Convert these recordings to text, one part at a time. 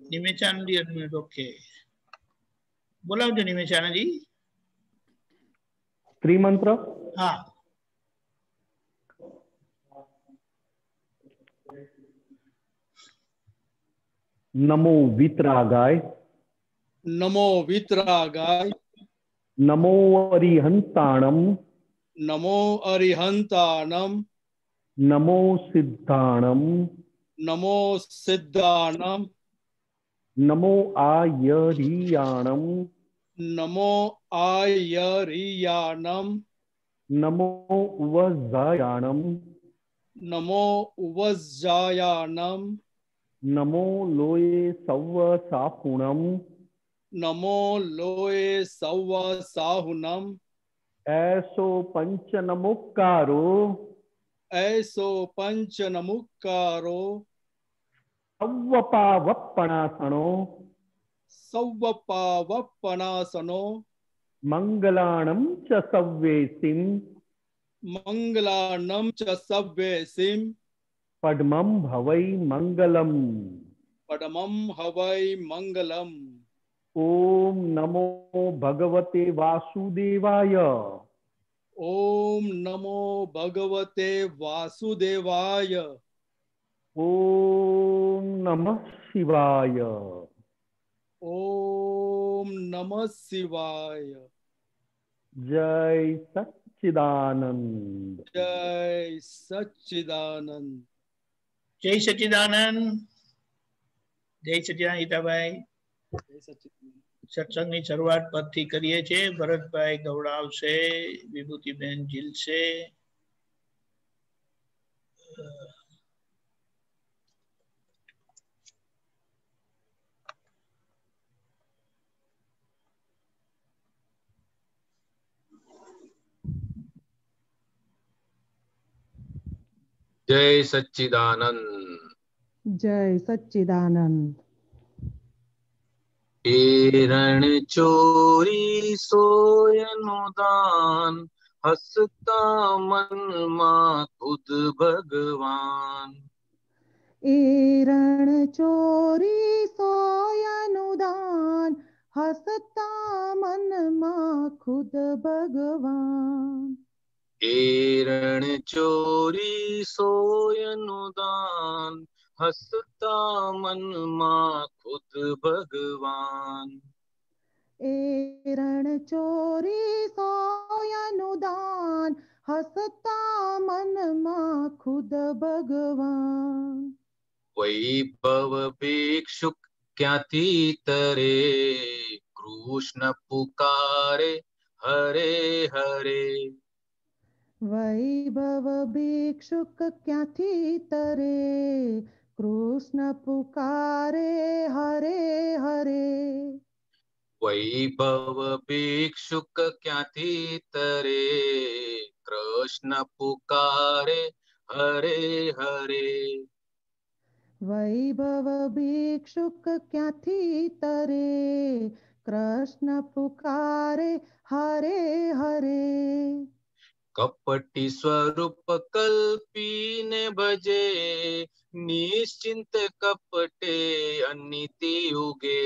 નિમેશાનંદી admit okay બોલાવજો નિમેશાનંદી ત્રિમંત્ર હા નમો વિતરાગાય નમો વિતરાગાય નમો અરિહંતાણમ નમો અરિહંતાનમ નમો સિદ્ધાણમ નમો સિદ્ધાનમ નમો આયરિયાણમ. નમો આયરિયાણમ. નમો ઉવઝાયાણમ નમો ઉવજ્જાયાનમ નમો લોયે સવ સાહુણમ નમો લોયે સવ સાહુણમ એસો પંચ નમુકારો એસો પંચ નમુકારો સૌવપાવપણાસણો સૌવપાવપનાસનો મંગલાણમ ચ સવ્યેસિમ મંગલાનમ ચ સવ્યેસિમ પદ્મમ ભવૈ મંગલમ પડમમ હવૈ મંગલમ ઓમ નમો ભગવતે વાસુદેવાય ઓમ નમો ભગવતે વાસુદેવાય ઓમ નમઃ શિવાય ઓમ નમઃ શિવાય જય સચ્ચિદાનંદ જય સચ્ચિદાનંદ જય સચિદાનંદ જય સચિદાનંદ હિતાભાઈ જય સચ્ચિદાનંદ સત્સંગની શરૂઆત પરથી કરીએ છીએ. ભરતભાઈ ગવડાવશે વિભૂતિબેન ઝીલશે જય સચ્ચિદાનંદ. જય સચ્ચિદાનંદ. એરણ ચોરી સોયનું દાન હસતા મનમાં ખુદ ભગવાન. એરણ ચોરી સોયનુદાન હસતા મનમાં ખુદ ભગવાન. એરણ ચોરી સોયનું દાન હસતા મનમાં ખુદ ભગવાન. એરણ ચોરી સોયનુદાન હસતા મનમાં ખુદ ભગવાન. વૈભવ ભિક્ષુક ક્યાંથી તરે? કૃષ્ણ પુકારે હરે હરે. વૈભવ ભિક્ષુક ક્યાંથી તરે કૃષ્ણ પુકારે હરે હરે વૈભવ ભિક્ષુક ક્યાંથી તરે કૃષ્ણ પુકારે હરે હરે વૈભવ ભિક્ષુક ક્યાંથી તરે કૃષ્ણ પુકારે હરે હરે કપટી સ્વરૂપ કલ્પીને ભજે નિશ્ચિંત કપટે અનિતિ યુગે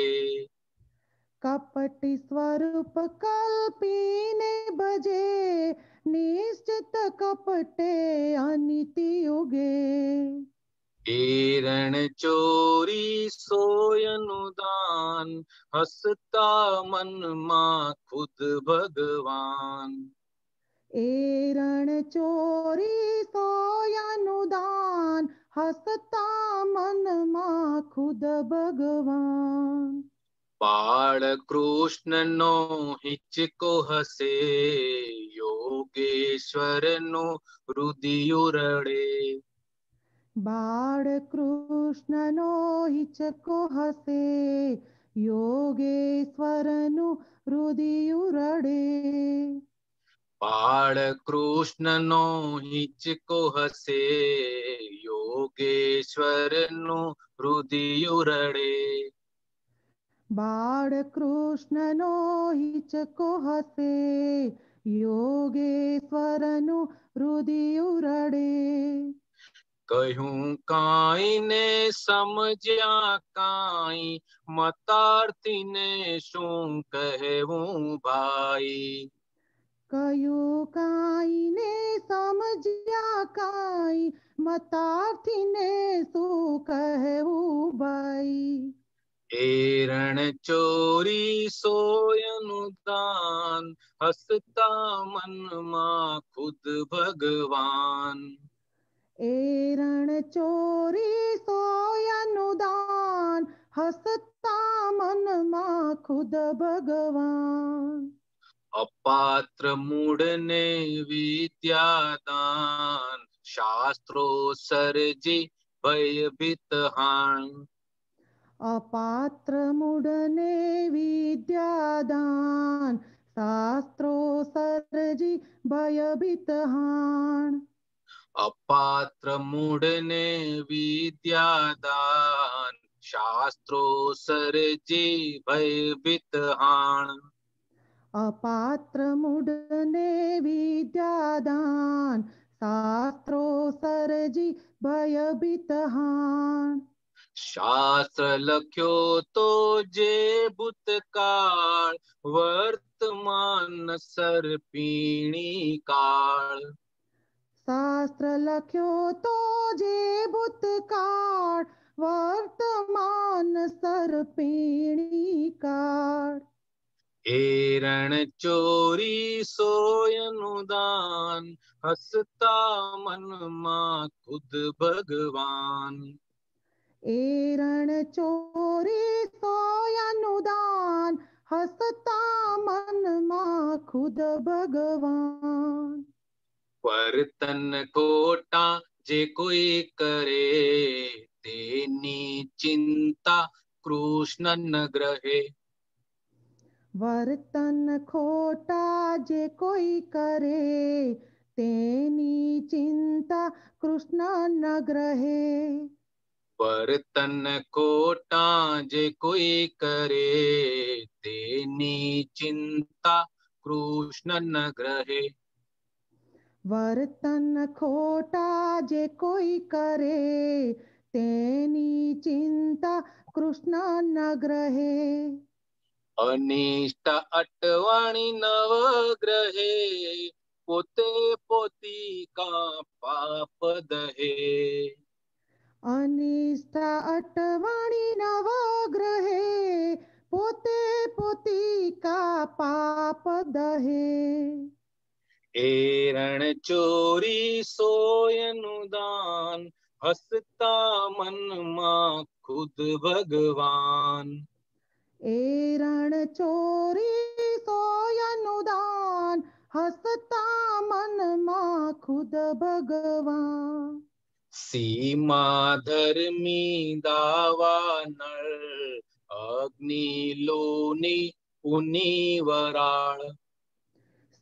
કપટી સ્વરૂપ કલ્પીને ભજે નિશ્ચિત કપટે અનિતિ યુગે એરણ ચોરી સોયનું દાન હસતા મનમાં ખુદ ભગવાન. એરણ ચોરી સોયાનું દાન હસતા મનમાં ખુદ ભગવાન બાળ કૃષ્ણનો હિચકો હસે યોગેશ્વરનો રુદિયો રડે બાળ કૃષ્ણનો હિચકો હસે યોગેશ્વરનું રુદિયું રડે બાળ કૃષ્ણનો હિચકો હસે યોગેશ્વરનું હૃદય રડે બાળ કૃષ્ણનો હિચકો હસે યોગેશ્વરનું હૃદય રડે કહ્યું કાંઈ ને સમજ્યા કાંઈ મતાર્થીને શું કહેવું ભાઈ? કયું કાઈ ને સમજ્યા કાઈ મતાર્થીને શું કહેવું ભાઈ? એરણ ચોરી સોયનું દાન હસતા મનમાં ખુદ ભગવાન. એરણ ચોરી સોયનું દાન હસતા મનમાં ખુદ ભગવાન. अपात्र मूढ़ ने विद्यादान शास्त्रोसर्जि भयभितहान। अपात्र मूढ़ने विद्यादान शास्त्रोसर्जि भयभितहान। अपात्र मूढ़ने विद्यादान शास्त्रोसर्जि भयभितहान। अपात्रमुडने विद्यादान शास्त्रो सरजी भयभीतहान। शास्त्र लख्यो तो जे भूतकाल वर्तमान सरपीणी काल शास्त्र लख्यो तो जे भूतकाल वर्तमान सरपीणी काल એરણ ચોરી સોયનું દાન હસતા મનમાં ખુદ ભગવાન. એરણ ચોરી સોયાનું દાન હસતા મનમાં ખુદ ભગવાન. વર્તન કોટા જે કોઈ કરે તેની ચિંતા કૃષ્ણન ગ્રહે. વર્તન ખોટા જે કોઈ કરે તેની ચિંતા કૃષ્ણ ન ગ્રહે વર્તન ખોટા જે કોઈ કરે તેની ચિંતા કૃષ્ણ ન ગ્રહે વર્તન ખોટા જે કોઈ કરે તેની ચિંતા કૃષ્ણ ન ગ્રહે અનિષ્ટ અટવાણી નવગ્રહે પોતે પોતી કા પાપ દહે. અનિષ્ટ અટવાણી નવગ્રહે પોતે પોતિકા પાપ દહે. એરણ ચોરી સોયનું દાન હસતા મનમાં ખુદ ભગવાન. એરણ ચોરી સોયનું દાન હસતા મનમાં ખુદ ભગવાન. સીમા ધર્મી દાવા નળ અગ્નિ લોની પુની વરાળ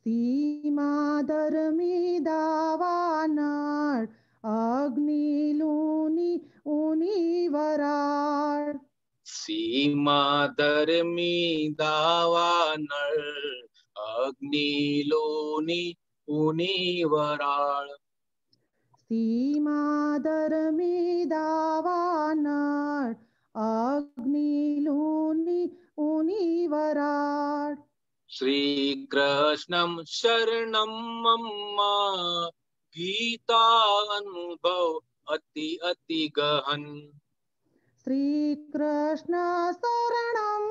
સીમા ધર્મી દાવાનાળ અગ્નિલુની ઉની વરાળ સીમા ધર્મી દાવા નળ અગ્નિ લોની ઉની વરાળ સીમા ધર્મી દાવાનાળ અગ્નિલોની ઉની વરાળ શ્રી કૃષ્ણ મમ્મા ગીતા અનુભવ અતિ અતિ ગહન શ્રી शरणं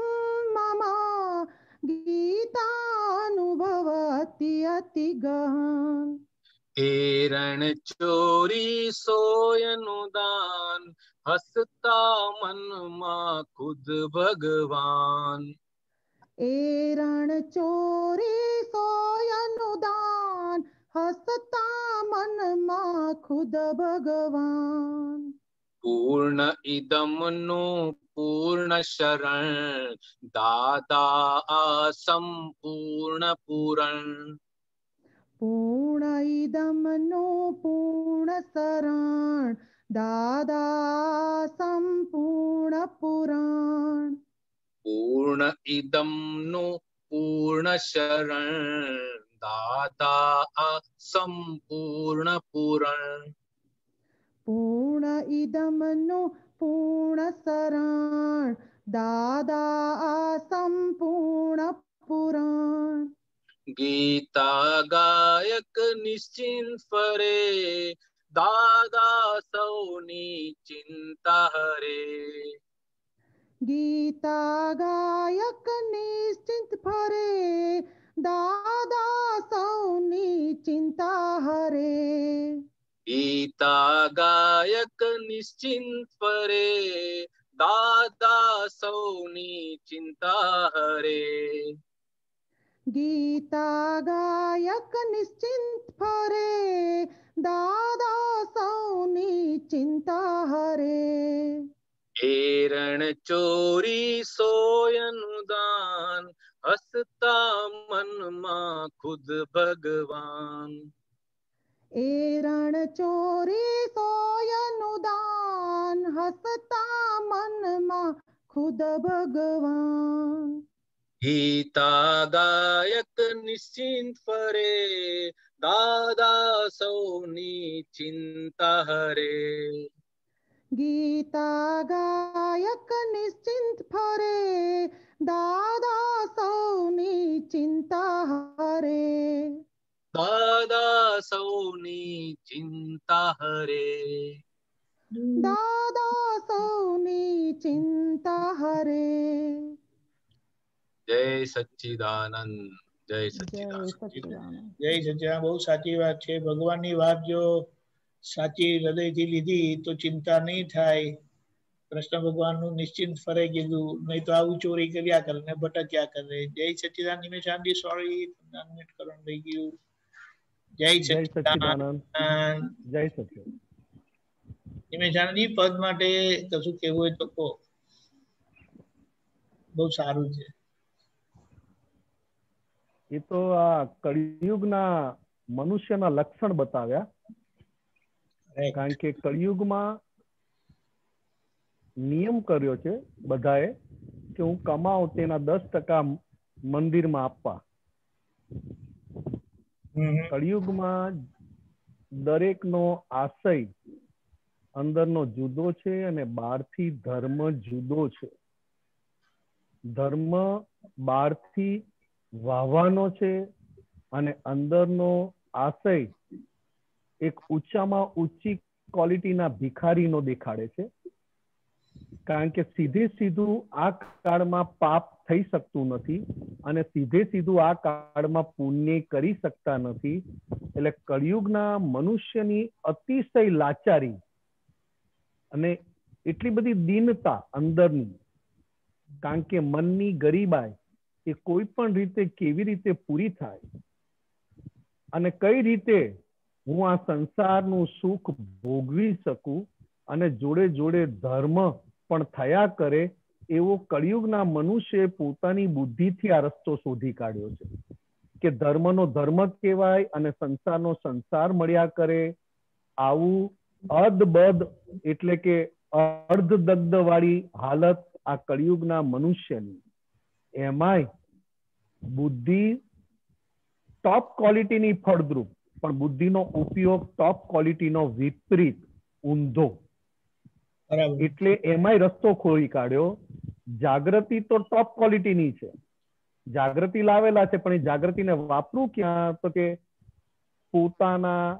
मम મમ ગીતાનુભવ અતિ चोरी સોયનું દાન હસતા મનમાં ખુદ ભગવાન એરણ ચોરી સોયનુદાન હસતા મનમાં ખુદ ભગવાન પૂર્ણ ઇદમનું પૂર્ણ શરણ દાદા સંપૂર્ણ પૂરણ પૂર્ણ ઇદમનું પૂર્ણ શરણ દાદા સંપૂર્ણ પુરાણ પૂર્ણ ઇદમનું પૂર્ણ શરણ દાદા સંપૂર્ણ પૂરણ પૂર્ણ ઇદમનું પૂર્ણ શરણ દાદા સંપૂર્ણ પુરાણ ગીતા ગાયક નિશ્ચિંત ફરે દાદા સૌની ચિંતા હરે ગીતા ગાયક નિશ્ચિંત ફરે દાદા સૌની ચિંતા હરે ગીતા ગાયક નિશ્ચિંત ફરે દાદા સૌની ચિંતા હરે ગીતા ગાયક નિશ્ચિંત ફરે દાદા સૌની ચિંતા હરે એરણ ચોરી સોયનુદાન હસતા મનમાં ખુદ ભગવાન એરણ ચોરી સોયનું દાન હસતા મનમાં ખુદ ભગવાન. ગીતા ગાયક નિશ્ચિંત ફરે દાદા સૌની ચિંતા હરે. ગીતા ગાયક નિશ્ચિંત ફરે દાદા સૌની ચિંતા હરે. દાદા સૌની ચિંતા હરે દાદા સૌની ચિંતા હરે જય સચ્ચિદાનંદ જય જય સચ્ચિદાનંદ સચ્ચિદાનંદ જય સચ્ચિદાનંદ બહુ સાચી વાત છે ભગવાનની વાત જો સાચી હૃદયથી લીધી તો ચિંતા નહીં થાય। કૃષ્ણ ભગવાનનું નિશ્ચિંત ફરે કીધું નહીં તો આવું ચોરી કર્યા કરે ને ભટક્યા કરે। જય સચ્ચિદાનંદ નિમેશ શાંતિ સોરી અનમ્યુટ કરવાનું રહી ગયું। જય જય સચ્ચિદાનંદ સચ્ચિદાનંદ જય સચ્ચિદાનંદ નિમેશાનંદજી પદ માટે કશું કહેવું હોય તો કહો. બહુ સારું છે. એ તો આ કળિયુગના મનુષ્યના લક્ષણ બતાવ્યા. કારણ કે કળિયુગમાં નિયમ કર્યો છે બધાએ કે હું કમાઉં તેના દસ ટકા મંદિરમાં આપવા. કળિયુગમાં દરેકનો આશય અંદરનો જુદો છે અને બહારથી ધર્મ જુદો છે. ધર્મ બહારથી વાહવાનો છે અને અંદરનો આશય એક ઊંચામાં ઊંચી ક્વોલિટીના ભિખારીનો દેખાડે છે. કારણ કે સીધે સીધું આ કાળમાં પાપ થઈ શકતું નથી અને સીધે સીધું આ કાળમાં પુણ્ય કરી શકતા નથી. એટલે કળિયુગના મનુષ્યની અતિશય લાચારી અને એટલી બધી દીનતા અંદરની, કારણ કે મનની ગરીબાઈ એ કોઈ પણ રીતે કેવી રીતે પૂરી થાય અને કઈ રીતે હું આ સંસારનું સુખ ભોગવી શકું અને જોડે જોડે ધર્મ પણ થયા કરે એવો કળિયુગના મનુષ્યએ પોતાની બુદ્ધિથી આ રસ્તો શોધી કાઢ્યો છે કે ધર્મનો ધર્મ કહેવાય અને સંસારનો સંસાર મળ્યા કરે આવું અદબદ એટલે કે અર્ધદગ્ધ વાળી હાલત આ કળિયુગના મનુષ્યની. એમાંય બુદ્ધિ ટોપ ક્વોલિટીની ફળદ્રુપ પણ બુદ્ધિનો ઉપયોગ ટોપ ક્વોલિટીનો વિપરીત ઊંધો. એટલે એમાંય રસ્તો ખોલી કાઢ્યો જાગૃતિ તો ટોપ ક્વોલિટીની છે. જાગૃતિ લાવેલા છે, પણ એ જાગૃતિને વાપરું ક્યાં? તો કે પોતાના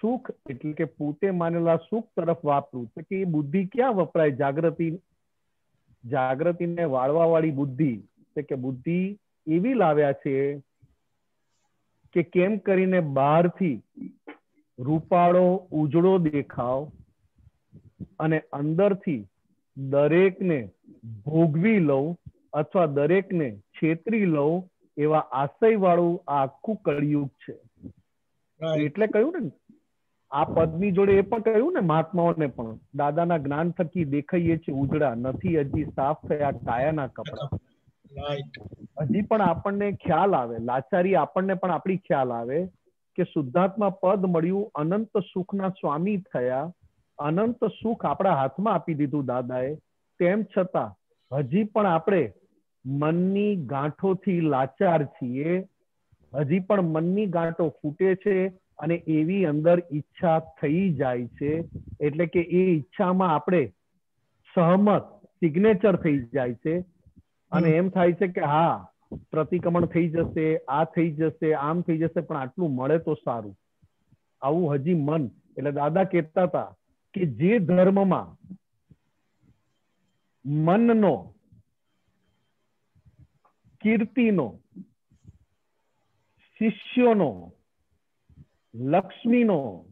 સુખ, એટલે કે પોતે માનેલા સુખ તરફ વાપરું. તો કે એ બુદ્ધિ ક્યાં વપરાય? જાગૃતિ, જાગૃતિને વાળવા વાળી બુદ્ધિ. તો કે બુદ્ધિ એવી લાવ્યા છે કે કેમ કરીને બહારથી રૂપાળો, ઉજળો દેખાવ અને અંદરથી દરેકને ભોગવી લઉં અથવા દરેકને છેતરી લઉં એવા આશય વાળું આ આખું કળિયુગ છે. એટલે કહ્યું ને આ પદની જોડે એ પણ કહ્યું ને મહાત્માઓને પણ દાદાના જ્ઞાન થકી દેખાઈએ છે ઉજળા નથી હજી સાફ થયા કાયાના કપડા. હજી પણ આપણને ખ્યાલ આવે લાચારી આપણને પણ આપણી ખ્યાલ આવે કે શુદ્ધાત્મા પદ મળ્યું અનંત સુખના સ્વામી થયા અનંત સુખ આપણા હાથમાં આપી દીધું દાદાએ. તેમ છતાં હજી પણ આપણે મનની ગાંઠોથી લાચાર છીએ. હજી પણ મનની ગાંઠો ફૂટે છે અને એવી અંદર ઈચ્છા થઈ જાય છે. એટલે કે એ ઈચ્છામાં આપણે સહમત સિગ્નેચર થઈ જાય છે. અને એમ થાય છે કે હા, પ્રતિક્રમણ થઈ જશે, આ થઈ જશે, આમ થઈ જશે, પણ આટલું મળે તો સારું. આવું હજી મન, એટલે દાદા કહેતા હતા કે જે ધર્મમાં મનનો, કીર્તિનો, શિષ્યોનો, લક્ષ્મીનો,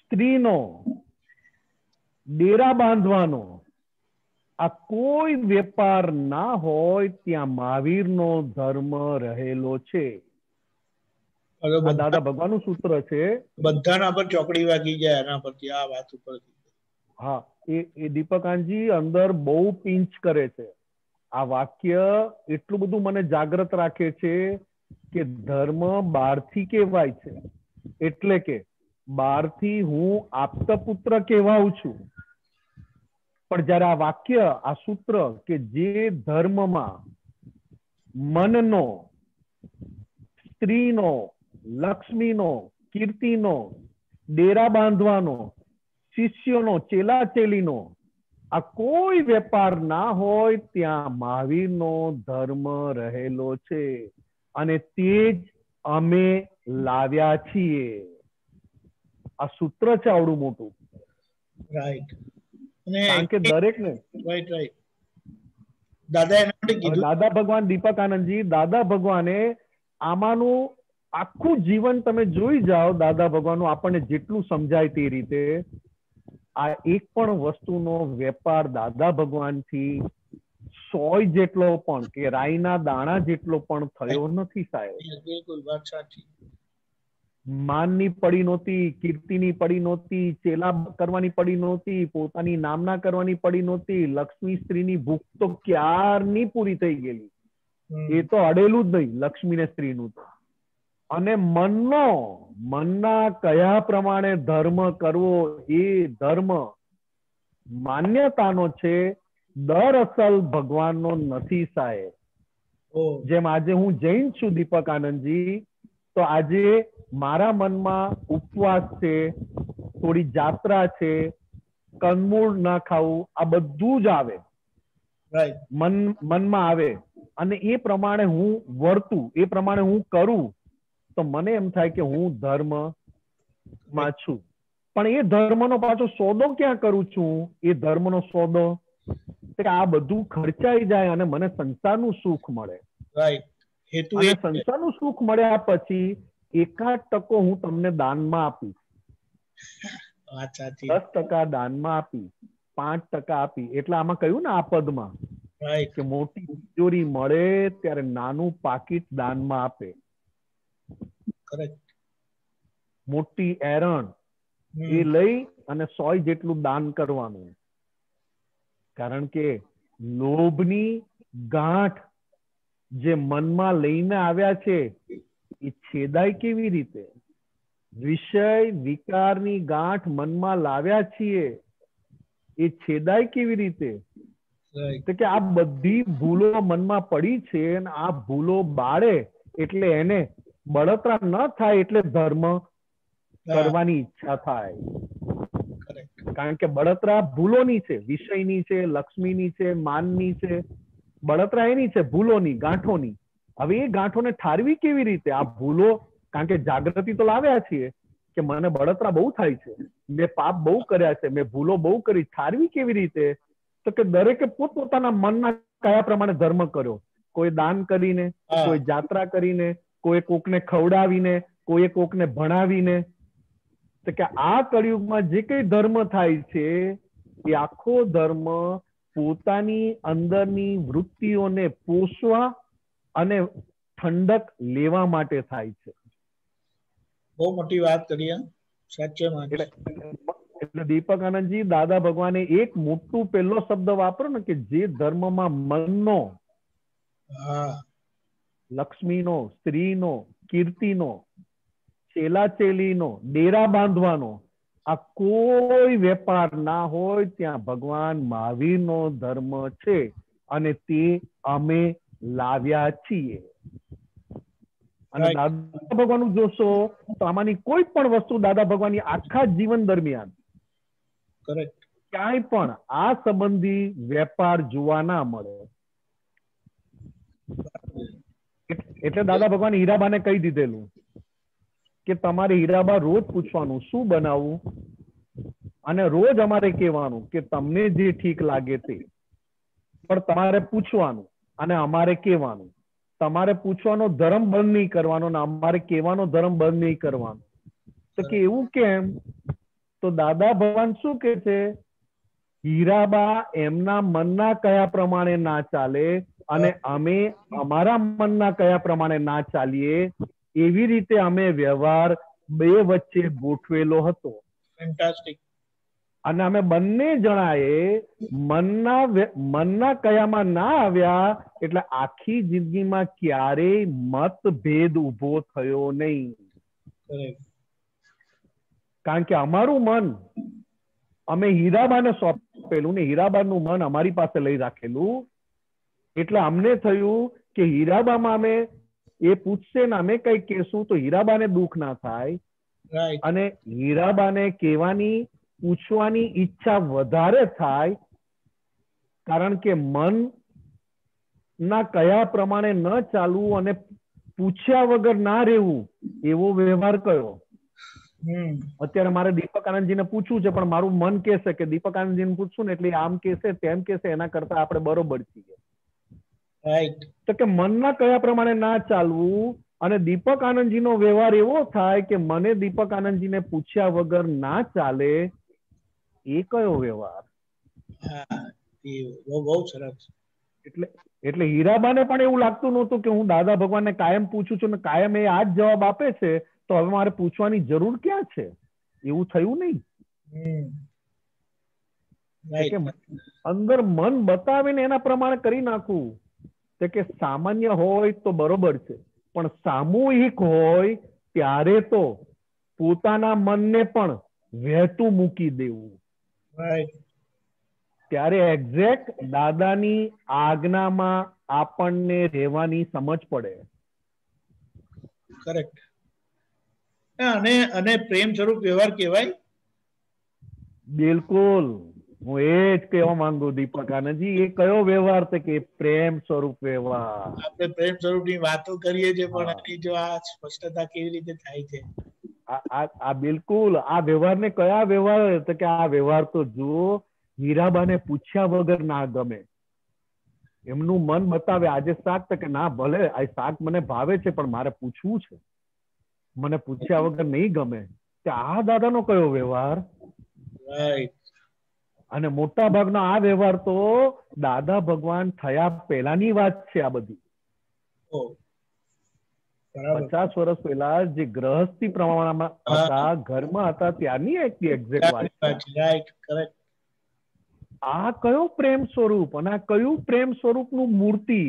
સ્ત્રીનો, ડેરા બાંધવાનો, આ કોઈ વેપાર ના હોય, ત્યાં મહાવીરનો ધર્મ રહેલો છે. દાદા ભગવાનનું સૂત્ર છે. બધાના પર ચોકડી વાગી જાય એના પરથી આ વાત ઉપરથી હા એ એ દીપકાંતજી અંદર બહુ પિંચ કરે છે. આ વાક્ય એટલું બધું મને જાગ્રત રાખે છે કે ધર્મ બહારથી કહેવાય છે. એટલે કે બહારથી હું આપતપુત્ર કહેવાઉં છું. પણ જ્યારે આ વાક્ય આ સૂત્ર કે જે ધર્મમાં મનનો સ્ત્રીનો લક્ષ્મીનો કીર્તિનો ડેરા બાંધવાનો શિષ્યોનો ચેલા ચેલીનો આ કોઈ વેપાર ના હોય ત્યાં મહાવીરનો ધર્મ રહેલો છે અને તે જ અમે લાવ્યા છીએ. આ સૂત્ર છે આવડું મોટું. રાઈટ કારણ કે દરેકને રાઈટ રાઈટ દાદા એના માટે કીધું દાદા ભગવાન દીપક આનંદજી દાદા ભગવાને આમાંનું આખું જીવન તમે જોઈ જાઓ દાદા ભગવાનનું આપણને જેટલું સમજાય તે રીતે આ એક પણ વસ્તુનો વેપાર દાદા ભગવાનથી સોય જેટલો પણ કે રાઈના દાણા જેટલો પણ થયો નથી સાહેબ. બિલકુલ વાત સાચી. માનની પડી નહોતી કીર્તિની પડી નહોતી ચેલા કરવાની પડી નહોતી પોતાની નામના કરવાની પડી નહોતી લક્ષ્મી સ્ત્રીની ભૂખ તો ક્યારની પૂરી થઈ ગયેલી? એ તો અડેલું જ નહીં લક્ષ્મી ને સ્ત્રીનું તો. અને મનનો મનના કયા પ્રમાણે ધર્મ કરવો એ ધર્મ માન્યતાનો છે દર અસલ ભગવાનનો નથી સાહેબ. જેમ આજે હું જૈન છું દીપક આનંદજી તો આજે મારા મનમાં ઉપવાસ છે થોડી જાત્રા છે કંદમૂળ ના ખાવું આ બધું જ આવે. મન મનમાં આવે. અને એ પ્રમાણે હું વર્તું એ પ્રમાણે હું કરું. તો મને એમ થાય કે હું ધર્મમાં છું. પણ એ ધર્મનો પાછો સોદો ક્યાં કરું છું? એ ધર્મનો સોદો આ બધું ખર્ચાઈ જાય અને મને સંસારનું સુખ મળે. હેતુ એ સંસારનું સુખ મળ્યા પછી એકાદ ટકો હું તમને દાનમાં આપીશ. દસ ટકા દાનમાં આપી પાંચ ટકા આપી એટલે આમાં કહ્યું ને આ પદમાં કે મોટી તિજોરી મળે ત્યારે નાનું પાકીટ દાનમાં આપે. મોટી એરણ એ લઈ અને સોય જેટલું દાન કરવાનું. કારણ કે લોભની ગાંઠ જે મનમાં લઈને આવ્યા છે એ છેદાય કેવી રીતે? વિષય વિકારની ગાંઠ મનમાં લાવ્યા છીએ એ છેદાય કેવી રીતે? તો કે આ બધી ભૂલો મનમાં પડી છે અને આ ભૂલો બાળે એટલે એને બળતરા ન થાય એટલે ધર્મ કરવાની ઈચ્છા થાય. કારણ કે બળતરા ભૂલોની છે વિષયની છે લક્ષ્મીની છે માનની છે. બળતરા એની છે ભૂલોની ગાંઠોની. હવે એ ગાંઠોને ઠારવી કેવી રીતે? આ ભૂલો કારણ કે જાગૃતિ તો લાવ્યા છીએ કે મને બળતરા બહુ થાય છે. મેં પાપ બહુ કર્યા છે મેં ભૂલો બહુ કરી. ઠારવી કેવી રીતે? તો કે દરેકે પોતપોતાના મનના કયા પ્રમાણે ધર્મ કર્યો. કોઈ દાન કરીને કોઈ જાત્રા કરીને કોઈ કોકને ખવડાવીને કોઈ કોકને ભણાવીને. તો કે આ કળિયુગમાં જે કઈ ધર્મ થાય છે એ આખો ધર્મ પોતાની અંદરની વૃત્તિઓને પોષવા અને ઠંડક લેવા માટે થાય છે. બહુ મોટી વાત કરી હા. સાચે એટલે એટલે દીપક આનંદજી દાદા ભગવાને એક મોટું પહેલો શબ્દ વાપરો ને કે જે ધર્મમાં મનનો હા. લક્ષ્મીનો સ્ત્રીનો કીર્તિનો ચેલાચેલીનો ડેરા બાંધવાનો આ કોઈ વેપાર ના હોય ત્યાં ભગવાન મહાવીરનો ધર્મ છે અને તે અમે લાવ્યા છીએ. અને દાદા ભગવાન જોશો તો આમાંની કોઈ પણ વસ્તુ દાદા ભગવાનની આખા જીવન દરમિયાન ક્યાંય પણ આ સંબંધી વેપાર જોવા ના મળે. એટલે દાદા ભગવાન હીરાબાને કહી દીધેલું કે તમારે હીરાબા રોજ પૂછવાનું શું બનાવવું અને રોજ અમારે કહેવાનું કે તમને જે ઠીક લાગે તે. પણ તમારે પૂછવાનું અને અમારે કહેવાનું. તમારે પૂછવાનો ધર્મ બંધ નહીં કરવાનો ને અમારે કહેવાનો ધર્મ બંધ નહીં કરવાનો. તો કે એવું કેમ? તો દાદા ભગવાન શું કે છે? હીરાબા એમના મનના કયા પ્રમાણે ના ચાલે? અને અમે અમારા મનના કયા પ્રમાણે ના ચાલીએ એવી રીતે અમે વ્યવહાર બે વચ્ચે ગોઠવેલો હતો. ફેન્ટાસ્ટિક અને અમે બંને જણાએ મનના મનના કયામાં ના આવ્યા એટલે આખી જિંદગીમાં ક્યારેય મતભેદ ઊભો થયો નહીં. કારણ કે અમારું મન અમે હીરાબાને સોંપેલું ને હીરાબાનું મન અમારી પાસે લઈ રાખેલું એટલે અમને થયું કે હીરાબામાં અમે એ પૂછશે ને અમે કઈ કેશું તો હીરાબાને દુઃખ ના થાય. અને હીરાબાને કહેવાની પૂછવાની ઈચ્છા વધારે થાય કારણ કે મન ના કયા પ્રમાણે ન ચાલવું અને પૂછ્યા વગર ના રહેવું એવો વ્યવહાર કયો. હમ. અત્યારે મારે દીપક આનંદજીને પૂછવું છે પણ મારું મન કહેશે કે દીપક આનંદજીને પૂછશું ને એટલે આમ કહેશે તેમ કહેશે એના કરતા આપણે બરોબર છીએ. રાઈટ તો કે મનના કયા પ્રમાણે ના ચાલવું અને દીપક આનંદજીનો વ્યવહાર એવો થાય કે મને દીપક આનંદજીને પૂછ્યા વગર ના ચાલે એ કયો વ્યવહાર? બહુ સરસ. એટલે એટલે હીરાબાને પણ એવું લાગતું નહોતું કે હું દાદા ભગવાનને કાયમ પૂછું છું ને કાયમ એ આ જ જવાબ આપે છે તો હવે મારે પૂછવાની જરૂર ક્યાં છે? એવું થયું નહીં. અંદર મન બતાવીને એના પ્રમાણે કરી નાખવું તો કે સામાન્ય હોય તો બરોબર છે પણ સામૂહિક હોય ત્યારે તો પોતાના મનને પણ વહેતું મૂકી દેવું. ત્યારે એક્ઝેક્ટ દાદાની આજ્ઞામાં આપણને રહેવાની સમજ પડે. કરેક્ટ અને અને પ્રેમ સ્વરૂપ વ્યવહાર કહેવાય? બિલકુલ. હું એ જ કહેવા માંગુ દીપક આનંદજી એ કયો વ્યવહાર છે કે પ્રેમ સ્વરૂપ વ્યવહાર? આપણે પ્રેમ સ્વરૂપની વાતો કરીએ છીએ પણ આની જો આ સ્પષ્ટતા કેવી રીતે થાય છે? આ બિલકુલ. આ વ્યવહારને કયા વ્યવહાર તો કે આ વ્યવહાર તો જુઓ હીરાબાને પૂછ્યા વગર ના ગમે. એમનું મન બતાવે આજે શાક તો કે ના ભલે આ શાક મને ભાવે છે પણ મારે પૂછવું છે. મને પૂછ્યા વગર નહીં ગમે. કે આ દાદાનો કયો વ્યવહાર? રાઈટ અને મોટા ભાગનો આ વ્યવહાર તો દાદા ભગવાન થયા પહેલાની વાત છે આ બધી. પચાસ વર્ષ પહેલા જે ગ્રહસ્થી પ્રમાણમાં હતા ઘરમાં હતા ત્યારની એક્ઝેક્ટ વાત આ કયો પ્રેમ સ્વરૂપ અને આ કયું પ્રેમ સ્વરૂપનું મૂર્તિ?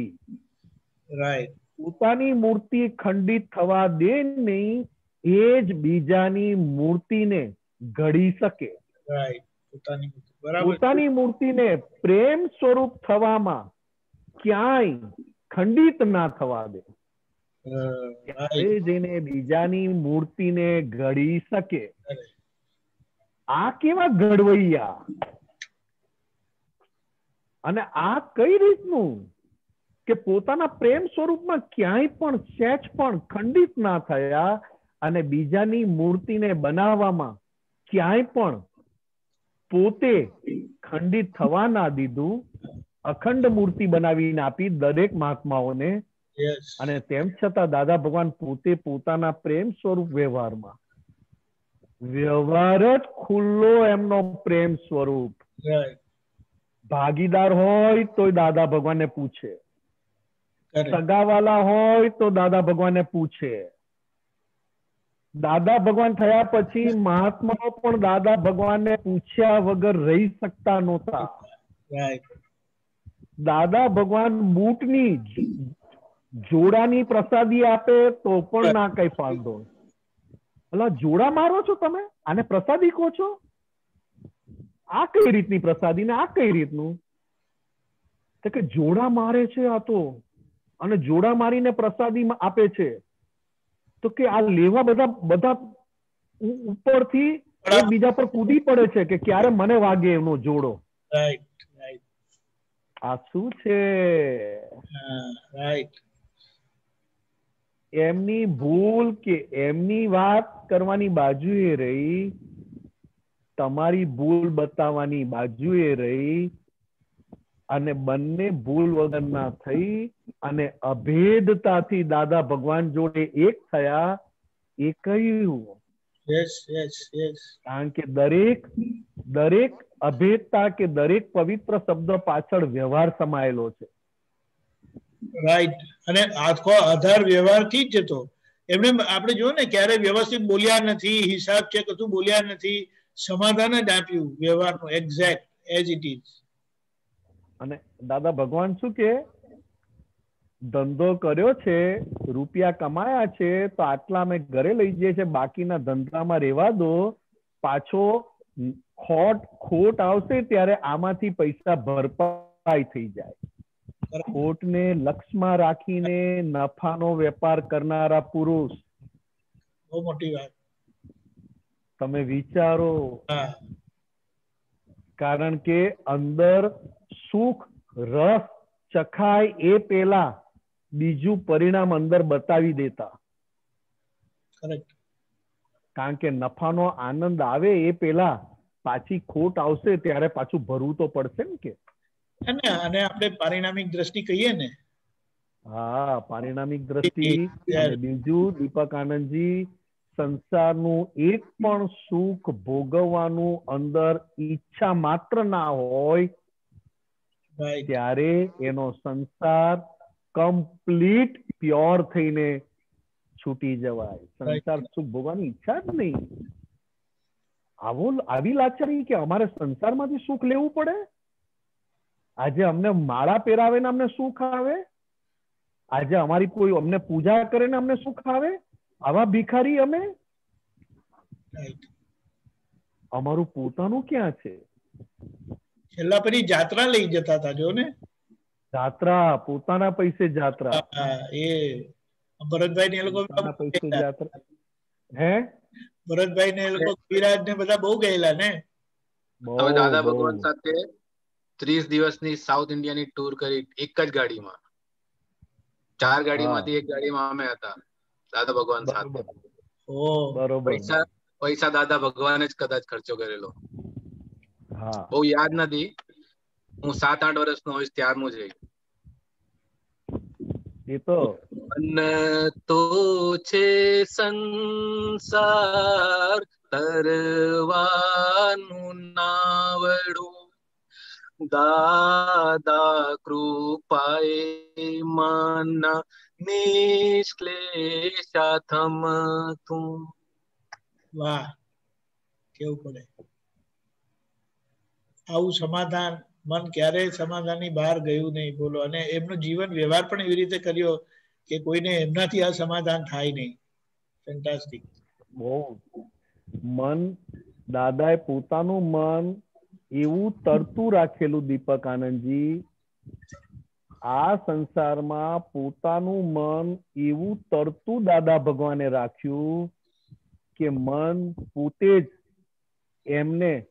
રાઈટ પોતાની મૂર્તિ ખંડિત થવા દે નહીં એ જ બીજાની મૂર્તિને ઘડી શકે. રાઈટ પોતાની પોતાની મૂર્તિને પ્રેમ સ્વરૂપ થવામાં ક્યાંય ખંડિત ના થવા દે. જઈને બીજાની મૂર્તિને ઘડી શકે. આ કેવા ઘડવૈયા? અને આ કઈ રીતનું? કે પોતાના પ્રેમ સ્વરૂપમાં ક્યાંય પણ સેચ પણ ખંડિત ના થયા અને બીજાની મૂર્તિને બનાવવામાં ક્યાંય પણ પોતે ખંડિત થવા ના દીધું અખંડ મૂર્તિ બનાવીને આપી દરેક મહાત્માઓને. અને તેમ છતાં દાદા ભગવાન પોતે પોતાના પ્રેમ સ્વરૂપ વ્યવહારમાં. વ્યવહાર જ ખુલ્લો એમનો પ્રેમ સ્વરૂપ. ભાગીદાર હોય તો દાદા ભગવાનને પૂછે. સગાવાલા હોય તો દાદા ભગવાનને પૂછે. દાદા ભગવાન થયા પછી મહાત્માઓ પણ દાદા ભગવાનને પૂછ્યા વગર રહી શકતા નહોતા. દાદા ભગવાન બૂટની જોડાની પ્રસાદી આપે તો પણ ના કઈ ફાલતો એટલે જોડા મારો છો તમે? આને પ્રસાદી કહો છો? આ કઈ રીતની પ્રસાદી ને આ કઈ રીતનું? તો કે જોડા મારે છે આ તો. અને જોડા મારીને પ્રસાદી આપે છે. તો કે આ લેવા બધા બધા ઉપરથી બીજા પર કૂદી પડે છે કે ક્યારે મને વાગે એનો જોડો. રાઈટ રાઈટ આ શું છે? રાઈટ એમની ભૂલ કે એમની વાત કરવાની બાજુએ રહી તમારી ભૂલ બતાવવાની બાજુએ રહી અને બંને ભૂલ વગરના થઈ અને અભેદતાથી દાદા ભગવાન જોડે એક થયા એ કહ્યું કારણ કે દરેક દરેક અભેદતા કે દરેક પવિત્ર શબ્દ પાછળ વ્યવહાર સમાયેલો છે. રાઈટ અને આખો આધાર વ્યવહારથી જ જતો. એમને આપણે જોયું ને ક્યારે વ્યવસ્થિત બોલ્યા નથી હિસાબ છે કશું બોલ્યા નથી સમાધાન જ આપ્યું વ્યવહારનું એક્ઝેક્ટ એઝ ઇટ ઇઝ અને દાદા ભગવાન શું કે ધંધો કર્યો છે રૂપિયા કમાયા છે તો આટલા અમે ઘરે લઈ જઈએ છે બાકીના ધંધામાં રહેવા દો. પાછો ખોટ ખોટ આવશે ત્યારે આમાંથી પૈસા ભરપાઈ થઈ જાય. ખોટને લક્ષમાં રાખીને નફાનો વેપાર કરનારા પુરુષ. બહુ મોટી વાત. તમે વિચારો. કારણ કે અંદર સુખ રસ ચખાય એ પેલા બીજું પરિણામ અંદર બતાવી દેતા. કારણ કે નફાનો આનંદ આવે એ પેલા પાછી ખોટ આવશે ત્યારે પાછું ભરવું તો પડશે ને કે. અને અને આપણે પારિણામિક દ્રષ્ટિ કહીએ ને. હા પારિણામિક દ્રષ્ટિ બીજું દીપક આનંદજી સંસારનું એક પણ સુખ ભોગવવાનું અંદર ઈચ્છા માત્ર ના હોય ત્યારે એનો સંસાર કમ્પ્લીટ પ્યોર થઈને છૂટી જવાય. સંસાર સુખ ભોગવાની ઈચ્છા જ નહીં. આવો આવી લાચારી કે અમારે સંસારમાંથી સુખ લેવું પડે? આજે અમને માળા પહેરાવે ને અમને સુખ આવે? આજે અમારી કોઈ અમને પૂજા કરે ને અમને સુખ આવે? આવા ભિખારી અમે? અમારું પોતાનું ક્યાં છે? છેલ્લા પછી જાત્રા લઈ જતા હતા જો ને. જાત્રા પોતાના પૈસે જાત્રા. એ. ભરતભાઈ ને લોકો પૈસે જાત્રા. હે? ભરતભાઈ ને એ લોકો વિરાજ ને બધા બહુ ગયેલા ને. હવે દાદા ભગવાન સાથે ત્રીસ દિવસની સાઉથ ઇન્ડિયાની ટૂર કરી એક જ ગાડીમાં. ચાર ગાડીમાંથી એક ગાડીમાં અમે હતા. દાદા ભગવાન સાથે. બરોબર. પૈસા પૈસા દાદા ભગવાને જ કદાચ ખર્ચો કરેલો. હા. બહુ યાદ નથી. હું સાત આઠ વર્ષનો હોઈશ ત્યારનું છે એ તો. મન તો છે સંસાર તરવાનું નાવડું. દાદા કૃપાએ મન નિશ્લેષા તું વાહ કેવું પડે? આવું સમાધાન મન ક્યારેય સમાધાનની બહાર ગયું નહીં બોલો. અને એમનું જીવન વ્યવહાર પણ એવી રીતે કર્યો કે કોઈને એમનાથી આ સમાધાન થાય નહીં. ફેન્ટાસ્ટિક બહુ. મન દાદાએ પોતાનું મન એવું તરતું રાખેલું દીપક આનંદજી. આ સંસારમાં પોતાનું મન એવું તરતું દાદા ભગવાને રાખ્યું કે મન પોતે જ એમને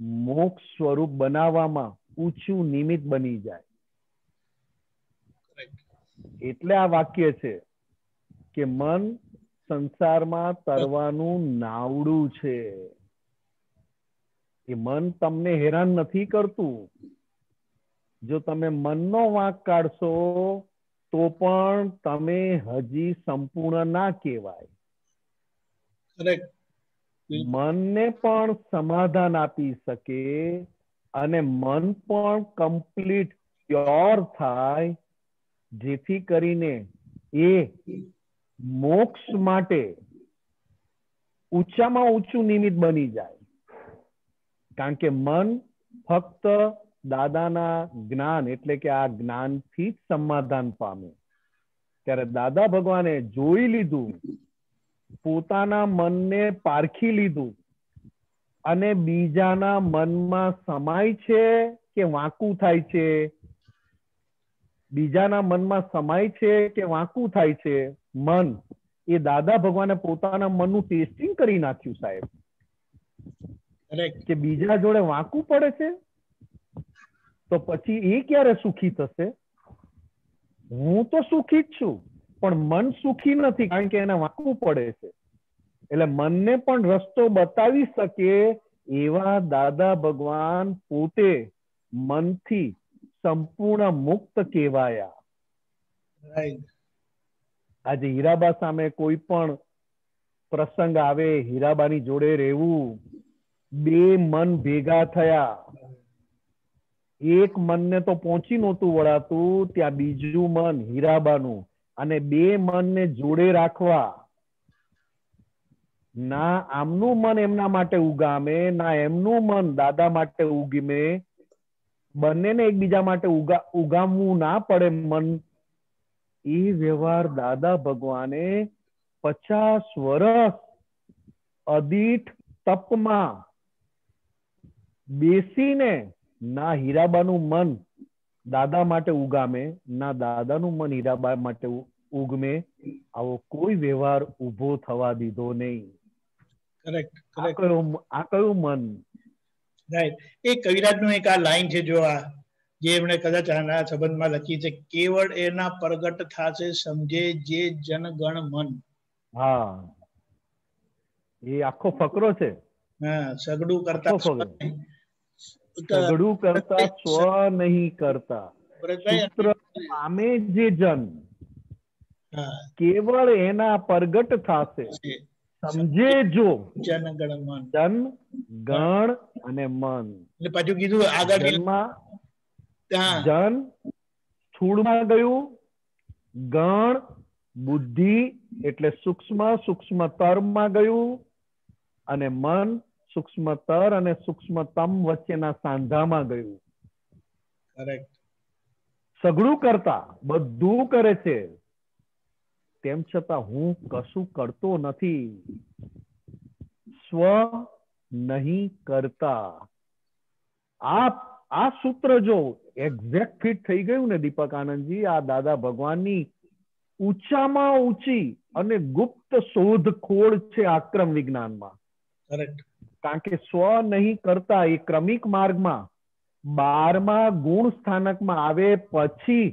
મોક્ષ સ્વરૂપ બનાવવામાં ઊંચું નિમિત્ત બની જાય. એટલે આ વાક્ય છે કે મન સંસારમાં તરવાનું નાવડું છે. એ મન તમને હેરાન નથી કરતું. જો તમે મનનો વાંક કાઢશો તો પણ તમે હજી સંપૂર્ણ ના કહેવાય. મનને પણ સમાધાન આપી શકે અને મન પણ કમ્પ્લીટ પ્યોર થાય જેથી કરીને એ મોક્ષ માટે ઊંચામાં ઊંચું નિમિત્ત બની જાય. કારણ કે મન ફક્ત દાદાના જ્ઞાન એટલે કે આ જ્ઞાનથી જ સમાધાન પામ્યું. ત્યારે દાદા ભગવાને જોઈ લીધું પોતાના મનને પારખી લીધું અને બીજાના મનમાં સમાય છે કે વાંકું થાય છે? બીજાના મનમાં સમાય છે કે વાંકું થાય છે? મન. એ દાદા ભગવાને પોતાના મનનું ટેસ્ટિંગ કરી નાખ્યું સાહેબ. કે બીજા જોડે વાંકું પડે છે? તો પછી એ ક્યારે સુખી થશે? હું તો સુખી જ છું પણ મન સુખી નથી કારણ કે એને વાંકવું પડે છે. એટલે મનને પણ રસ્તો બતાવી શકે એવા દાદા ભગવાન પોતે મનથી સંપૂર્ણ મુક્ત કહેવાયા. આજે હીરાબા સામે કોઈ પણ પ્રસંગ આવે હીરાબાની જોડે રહેવું બે મન ભેગા થયા. એક મનને તો પહોંચી નહોતું વળાતું, ત્યાં બીજું મન હીરાબાનું અને બે મનને જોડે રાખવા. ના આમનું મન એમના માટે ઉગામે, ના એમનું મન દાદા માટે ઉગમે. બંનેને એકબીજા માટે ઉગા, ઉગામવું ના પડે મન. એ વ્યવહાર દાદા ભગવાને પચાસ વર્ષ અદીઠ તપમાં બેસીને ના હીરાબાનું મન દાદા માટે ઉગામે ના દાદાનું મન હીરાબા માટે ઉગમે આવો કોઈ વ્યવહાર ઊભો થવા દીધો નહીં. કરેક્ટ આ કયું મ- આ કયું મન? રાઈટ એ કવિરાજનું એક આ લાઈન છે જો આ જે એમણે કદાચ આના સંબંધમાં લખી છે કેવળ એના પ્રગટ થાશે સમજે જે જનગણ મન. હા. એ આખો ફકરો છે. હા સગડું કરતા સગડું કરતા સ્વ નહીં કરતા. પુત્ર સામે જે જન કેવળ એના પ્રગટ થશે. સમજે જો. મન. જન ગણ અને મન. એટલે પાછું કીધું આગળ જન્મમાં જન સ્થૂળમાં ગયું ગણ બુદ્ધિ એટલે સૂક્ષ્મ સૂક્ષ્મતરમાં ગયું અને મન સૂક્ષ્મતર અને સૂક્ષ્મતમ વચ્ચેના સાંધામાં ગયું. કરેક્ટ સઘળું કરતા બધું કરે છે. તેમ છતાં હું કશું કરતો નથી. સ્વ નહીં કરતા. આ આ સૂત્ર જો એક્ઝેક્ટ ફિટ થઈ ગયું ને દીપક આનંદજી આ દાદા ભગવાનની ઊંચામાં ઊંચી અને ગુપ્ત શોધખોળ છે આક્રમ વિજ્ઞાનમાં. કરેક્ટ કારણ કે સ્વ નહીં કરતા એ ક્રમિક માર્ગમાં બારમા ગુણ સ્થાનકમાં આવે પછી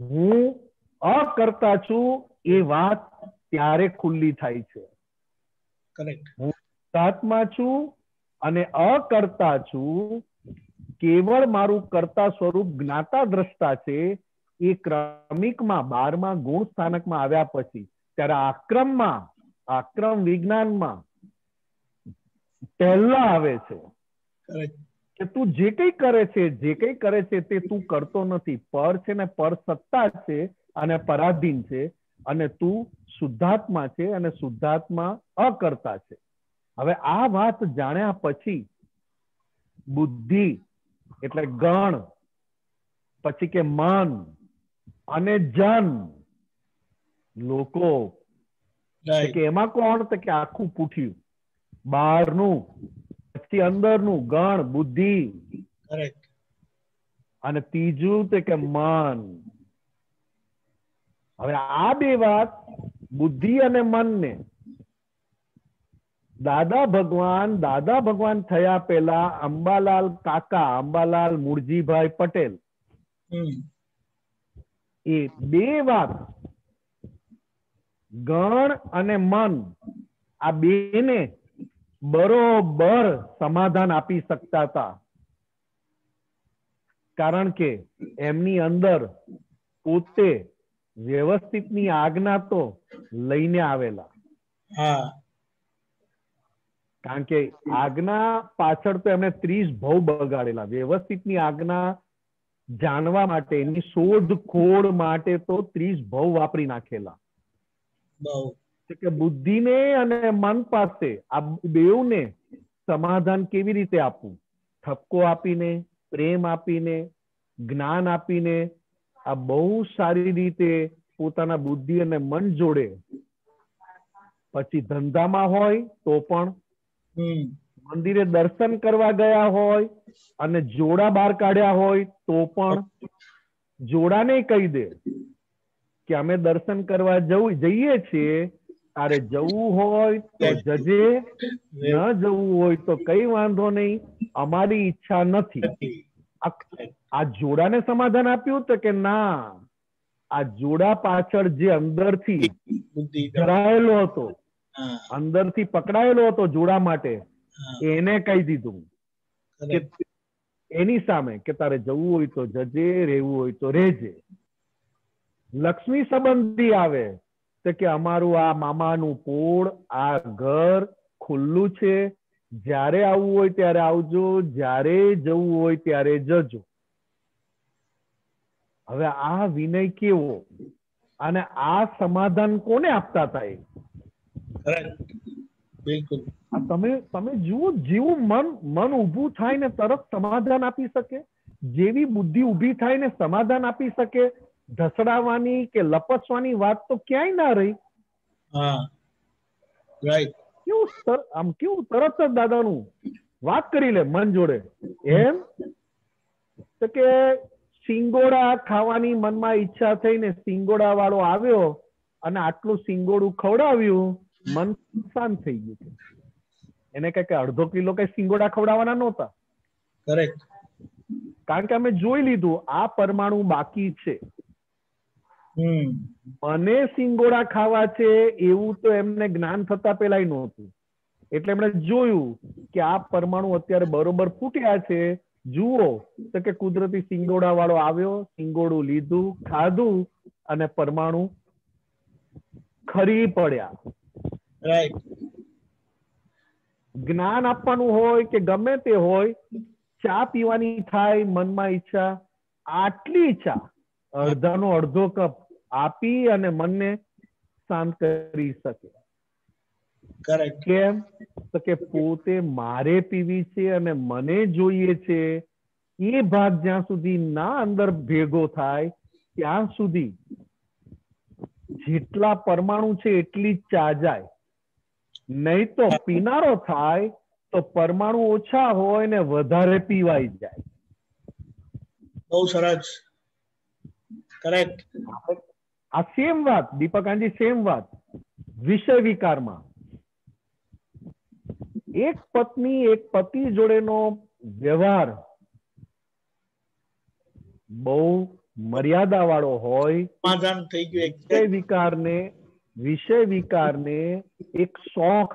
હું અકર્તા છું એ વાત ત્યારે ખુલ્લી થાય છે. હું સાતમા છું અને અકર્તા છું. કેવળ મારું કર્તા સ્વરૂપ જ્ઞાતા દ્રષ્ટા છે એ ક્રમિકમાં બારમા ગુણ સ્થાનકમાં આવ્યા પછી ત્યારે આક્રમમાં આક્રમ વિજ્ઞાનમાં પહેલા આવે છે. કે તું જે કઈ કરે છે જે કઈ કરે છે તે તું કરતો નથી. પર છે ને પર સત્તા છે અને પરાધીન છે અને તું શુદ્ધાત્મા છે અને શુદ્ધાત્મા અકર્તા છે. હવે આ વાત જાણ્યા પછી બુદ્ધિ એટલે ગણ પછી કે મન અને જન લોકો. કે એમાં કોણ તો કે આખું પૂઠ્યું? બહારનું પછી અંદરનું ગણ બુદ્ધિ. અને ત્રીજું તે કે મન. હવે આ બે વાત બુદ્ધિ અને મનને. દાદા ભગવાન દાદા ભગવાન થયા પહેલા અંબાલાલ કાકા અંબાલાલ મુરજીભાઈ પટેલ. એ બે વાત ગણ અને મન આ બેને બરોબર સમાધાન આપી શકતા હતા. કારણ કે એમની અંદર પોતે વ્યવસ્થિતની આજ્ઞા તો લઈને આવેલા. હા. કારણ કે આજ્ઞા પાછળ તો એમણે ત્રીસ ભવ બગાડેલા. વ્યવસ્થિતની આજ્ઞા જાણવા માટે એની શોધખોળ માટે તો ત્રીસ ભવ વાપરી નાખેલા. બહુ. કે બુદ્ધિને અને મન પાસે આ બેઉને સમાધાન કેવી રીતે આપવું? ઠપકો આપીને પ્રેમ આપીને જ્ઞાન આપીને આ બહુ સારી રીતે પોતાના બુદ્ધિ અને મન જોડે પછી ધંધામાં હોય તો પણ મંદિરે દર્શન કરવા ગયા હોય અને જોડા બહાર કાઢ્યા હોય તો પણ જોડાને કહી દે કે અમે દર્શન કરવા જવું જઈએ છીએ તારે જવું હોય તો જજે ન જવું હોય તો કઈ વાંધો નહીં અમારી ઈચ્છા નથી. આ- જોડાને સમાધાન આપ્યું તો કે ના? આ જોડા પાછળ જે અંદરથી ધરાયેલો હતો અંદરથી પકડાયેલો હતો જોડા માટે એને કહી દીધું કે એની સામે કે તારે જવું હોય તો જજે રહેવું હોય તો રહેજે. લક્ષ્મી સંબંધી આવે તો કે અમારું આ મામાનું પોળ આ ઘર ખુલ્લું છે. જ્યારે આવવું હોય ત્યારે આવજો જ્યારે જવું હોય ત્યારે જજો. હવે આ વિનય કેવો? અને આ સમાધાન કોને આપતા હતા એ બિલકુલ. તમે તમે જુઓ જેવું મન મન ઊભું થાય ને તરત સમાધાન આપી શકે. જેવી બુદ્ધિ ઊભી થાય ને સમાધાન આપી શકે. ઢસડાવવાની કે લપસવાની વાત તો ક્યાંય ના રહી. હા. રાઈટ કેવું આમ કેવું તરત જ દાદાનું વાત કરી લે મન જોડે. એમ? તો કે સિંગોડા ખાવાની મનમાં ઈચ્છા થઈને સિંગોડા વાળો આવ્યો અને આટલું સિંગોડું ખવડાવ્યું મન શાંત થઈ ગયું એને કે અડધો કિલો કઈ સિંગોડા ખવડાવવાના નહોતા. કરેક્ટ કારણ કે અમે જોઈ લીધું આ પરમાણુ બાકી છે. મને સિંગોડા ખાવા છે એવું તો એમને જ્ઞાન થતા પેલા નહોતું. એટલે એમણે જોયું કે આ પરમાણુ અત્યારે બરોબર ફૂટ્યા છે. જુઓ તો કે કુદરતી સિંગોડા વાળો આવ્યો સિંગોડું લીધું ખાધું અને પરમાણુ ખરી પડ્યા. રાઈટ જ્ઞાન આપવાનું હોય કે ગમે તે હોય ચા પીવાની થાય મનમાં ઈચ્છા આટલી ચા અડધાનો અડધો કપ. આપી અને મનને શાંત કરી શકે. કેમ? તો કે પોતે મારે પીવી છે અને મને જોઈએ છે એ ભાગ જ્યાં સુધી ના અંદર ભેગો થાય ત્યાં સુધી જેટલા પરમાણુ છે એટલી ચા જાય નહીં તો પીનારો થાય તો પરમાણુ ઓછા હોય ને વધારે પીવાઈ જાય. બહુ સરસ. કરેક્ટ આ સેમ વાત દીપકાંજી સેમ વાત વિષય વિકારમાં. એક પત્ની એક પતિ જોડેનો વ્યવહાર બહુ મર્યાદા વાળો હોય સમાધાન થઈ ગયું વિષય વિકારને વિષય વિકારને એક શોખ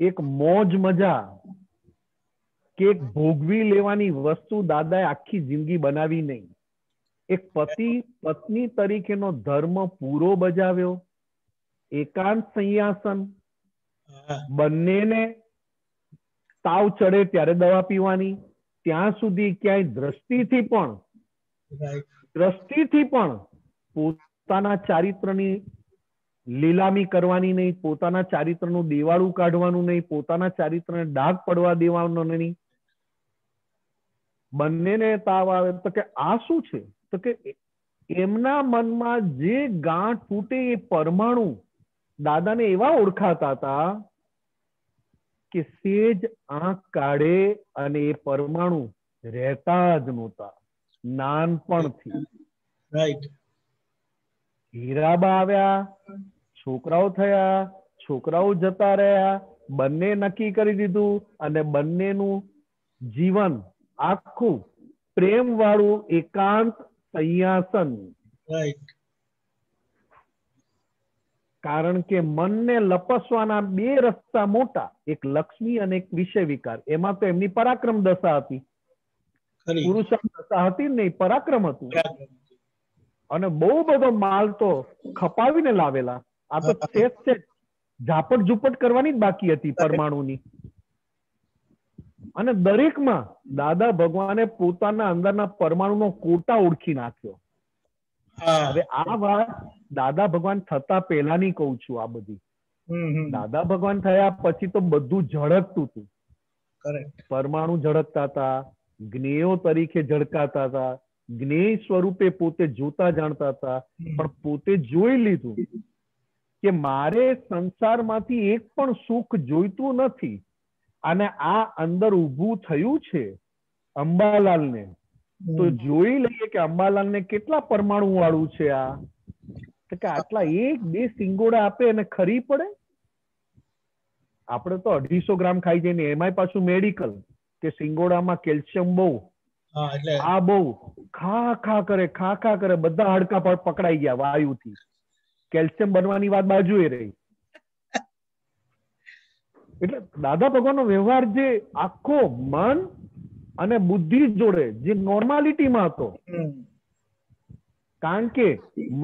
એક મોજ મજા કે એક ભોગવી લેવાની વસ્તુ દાદાએ આખી જિંદગી બનાવી નહીં. એક પતિ પત્ની તરીકેનો ધર્મ પૂરો બજાવ્યો એકાંત સંયાસન બંનેને તાવ ચડે ત્યારે દવા પીવાની ત્યાં સુધી ક્યાંય દ્રષ્ટિથી પણ દ્રષ્ટિથી પણ પોતાના ચારિત્રની લીલામી કરવાની નહીં પોતાના ચારિત્રનું દેવાળું કાઢવાનું નહીં પોતાના ચારિત્રને ડાઘ પડવા દેવાનો નહીં. બંનેને તાવ આવે તો કે આ શું છે? તો કે એમના મનમાં જે ગાંઠ ફૂટે એ પરમાણુ દાદાને એવા ઓળખાતા હતા કે સેજ આંખ કાઢે અને એ પરમાણુ રહેતા જ નહોતા નાનપણથી. રાઈટ હીરાબા આવ્યા છોકરાઓ થયા છોકરાઓ જતા રહ્યા બંને નક્કી કરી દીધું અને બંનેનું જીવન આખું પ્રેમ વાળું એકાંત સંયાસન. રાઈટ કારણ કે મનને લપસવાના બે રસ્તા મોટા એક લક્ષ્મી અને એક વિષય વિકાર. એમાં તો એમની પરાક્રમ દશા હતી. પુરુષાર્થ દશા હતી નહીં પરાક્રમ હતું. અને બહુ બધો માલ તો ખપાવીને લાવેલા. આ તો છે. ઝાપટ ઝુપટ કરવાની જ બાકી હતી પરમાણુની. અને દરેકમાં દાદા ભગવાને પોતાના અંદરના પરમાણુનો કોટા ઓળખી નાખ્યો. હવે આ વાત દાદા ભગવાન થતા પહેલાની કહું છું આ બધી. દાદા ભગવાન થયા પછી તો બધું ઝળકતું હતું. પરમાણુ ઝળકતા હતા જ્ઞેયો તરીકે ઝળકાતા હતા જ્ઞેય સ્વરૂપે પોતે જોતા જાણતા હતા પણ પોતે જોઈ લીધું કે મારે સંસારમાંથી એક પણ સુખ જોઈતું નથી. અને આ અંદર ઊભું થયું છે અંબાલાલને. તો જોઈ લઈએ કે અંબાલાલને કેટલા પરમાણુ વાળું છે આ. કે આટલા એક બે સિંગોડા આપે અને ખરી પડે? આપણે તો અઢીસો ગ્રામ ખાઈ જઈને એમાંય પાછું મેડિકલ કે સિંગોડામાં કેલ્શિયમ બહુ. એટલે આ બહુ. ખા ખા કરે ખા ખા કરે. બધા હાડકા પર પકડાઈ ગયા વાયુથી. કેલ્શિયમ બનવાની વાત બાજુએ રહી. એટલે દાદા ભગવાનનો વ્યવહાર જે આખો મન અને બુદ્ધિ જોડે જે નોર્માલિટીમાં હતો. કારણ કે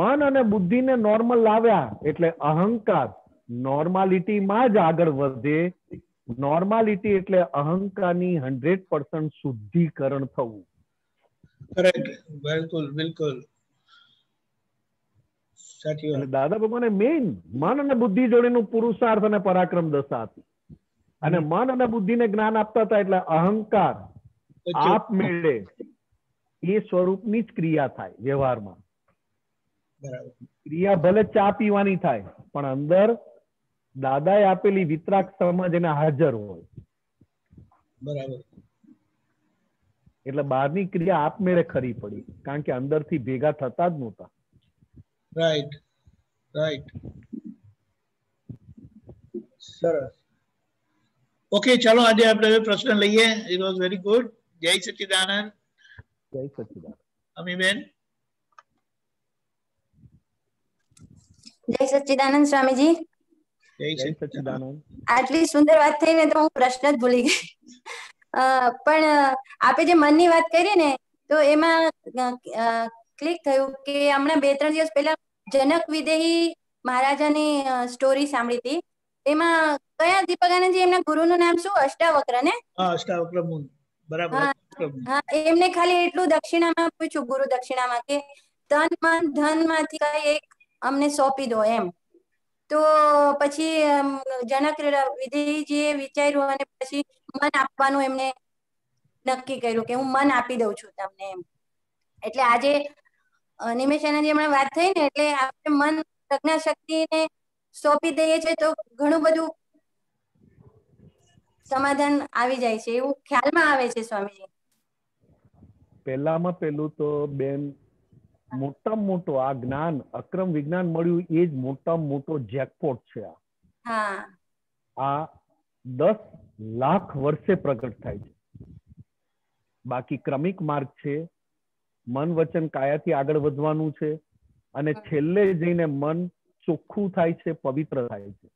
મન અને બુદ્ધિને નોર્મલ લાવ્યા એટલે અહંકાર નોર્માલિટીમાં જ આગળ વધે. નોર્માલિટી એટલે અહંકારની હંડ્રેડ પર્સન્ટ શુદ્ધિકરણ થવું. કરેક્ટ બિલકુલ બિલકુલ. દાદા ભગવાને મેઇન મન અને બુદ્ધિ જોડેનું પુરુષાર્થ અને પરાક્રમ દશા હતી અને મન અને બુદ્ધિને જ્ઞાન આપતા હતા એટલે અહંકાર આપમેળે એ સ્વરૂપની જ ક્રિયા થાય વ્યવહારમાં. ક્રિયા ભલે ચા પીવાની થાય પણ અંદર દાદાએ આપેલી વિતરાક સમજ એને હાજર હોય. બરાબર. એટલે બહારની ક્રિયા આપમેળે ખરી પડી કારણ કે અંદરથી ભેગા થતા જ નહોતા. Right right. સરસ. ઓકે ચાલો આજે આપણે પ્રશ્ન લઈએ. ઇટ વોઝ વેરી ગુડ જય સચિદાનંદ જય સચિદાન અમીબેન? જય સચિદાનંદ સ્વામીજી જય સચિદાનંદ આટલી સુંદર વાત થઈ ને તો હું પ્રશ્ન જ ભૂલી ગઈ. અ, પણ આપે જે મનની વાત કરી ને તો એમાં ક્લિક થયું કે હમણાં બે ત્રણ દિવસ પહેલા જનક વિદેહી મહારાજાની સ્ટોરી સાંભળી હતી. એમાં કયા દીપકાનંદજી એમના ગુરુનું નામ શું? અષ્ટાવક્ર ને? હા અષ્ટાવક્ર મુન. બરાબર હા. એમને ખાલી એટલું દક્ષિણામાં પૂછ્યું ગુરુ દક્ષિણામાં કે તન મન ધનમાંથી કઈ એક અમને સોંપી દો એમ. તો પછી જનક વિદેહીજીએ વિચાર્યું અને પછી મન આપવાનું એમને નક્કી કર્યું કે હું મન આપી દઉં છું તમને એમ. એટલે આજે નિમેશ આનંદજી હમણાં વાત થઈ ને એટલે આપણે મન પ્રજ્ઞા શક્તિને સોંપી દઈએ છીએ તો ઘણું બધું સમાધાન આવી જાય છે એવું ખ્યાલમાં આવે છે સ્વામીજી. પહેલામાં પહેલું તો બેન મોટામાં મોટો આ જ્ઞાન અક્રમ વિજ્ઞાન મળ્યું એ જ મોટામાં મોટો જેકપોટ છે આ. આ દસ લાખ વર્ષે પ્રગટ થાય છે. બાકી ક્રમિક માર્ગ છે મન વચન કાયાથી આગળ વધવાનું છે અને છેલ્લે જઈને મન ચોખ્ખું થાય છે પવિત્ર થાય છે.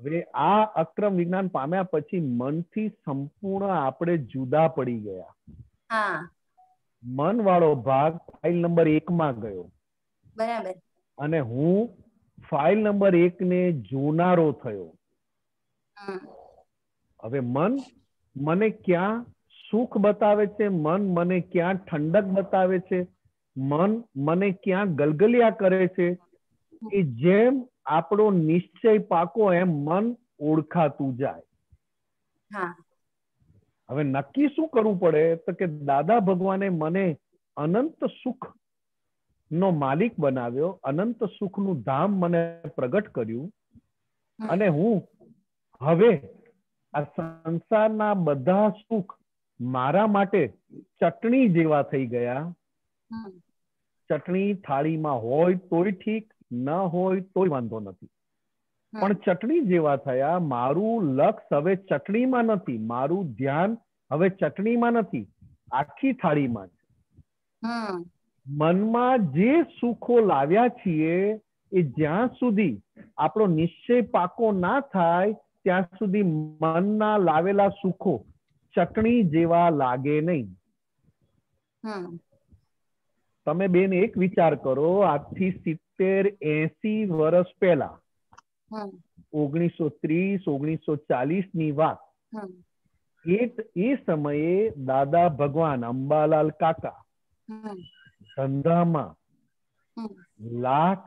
હવે આ અક્રમ વિજ્ઞાન પામ્યા પછી મનથી સંપૂર્ણ આપણે જુદા પડી ગયા. મન વાળો ભાગ ફાઇલ નંબર એક માં ગયો. બરાબર. અને હું ફાઇલ નંબર એક ને જોનારો થયો. હવે મન મને ક્યાં સુખ બતાવે છે મન મને ક્યાં ઠંડક બતાવે છે મન મને ક્યાં ગલગલિયા કરે છે એ જેમ આપણો નિશ્ચય પાકો એમ મન ઓળખાતું જાય. હવે નક્કી શું કરવું પડે? તો કે દાદા ભગવાને મને અનંત સુખ નો માલિક બનાવ્યો અનંત સુખનું ધામ મને પ્રગટ કર્યું અને હું હવે આ સંસારના બધા સુખ મારા માટે ચટણી જેવા થઈ ગયા. ચટણી થાળીમાં હોય તોય ઠીક ન હોય તોય વાંધો નથી. પણ ચટણી જેવા થયા મારું લક્ષ હવે ચટણીમાં નથી. મારું ધ્યાન હવે ચટણીમાં નથી. આખી થાળીમાં છે. મનમાં જે સુખો લાવ્યા છીએ એ જ્યાં સુધી આપણો નિશ્ચય પાકો ના થાય ત્યાં સુધી મનના લાવેલા સુખો ચટણી જેવા લાગે નહીં. તમે બેન એક વિચાર કરો આજથી સિત્તેર એસી વર્ષ પહેલા હમ ઓગણીસો ત્રીસ ઓગણીસો ચાલીસની વાત હમ એ એ સમયે દાદા ભગવાન અંબાલાલ કાકા હમ ધંધામાં હમ લાખ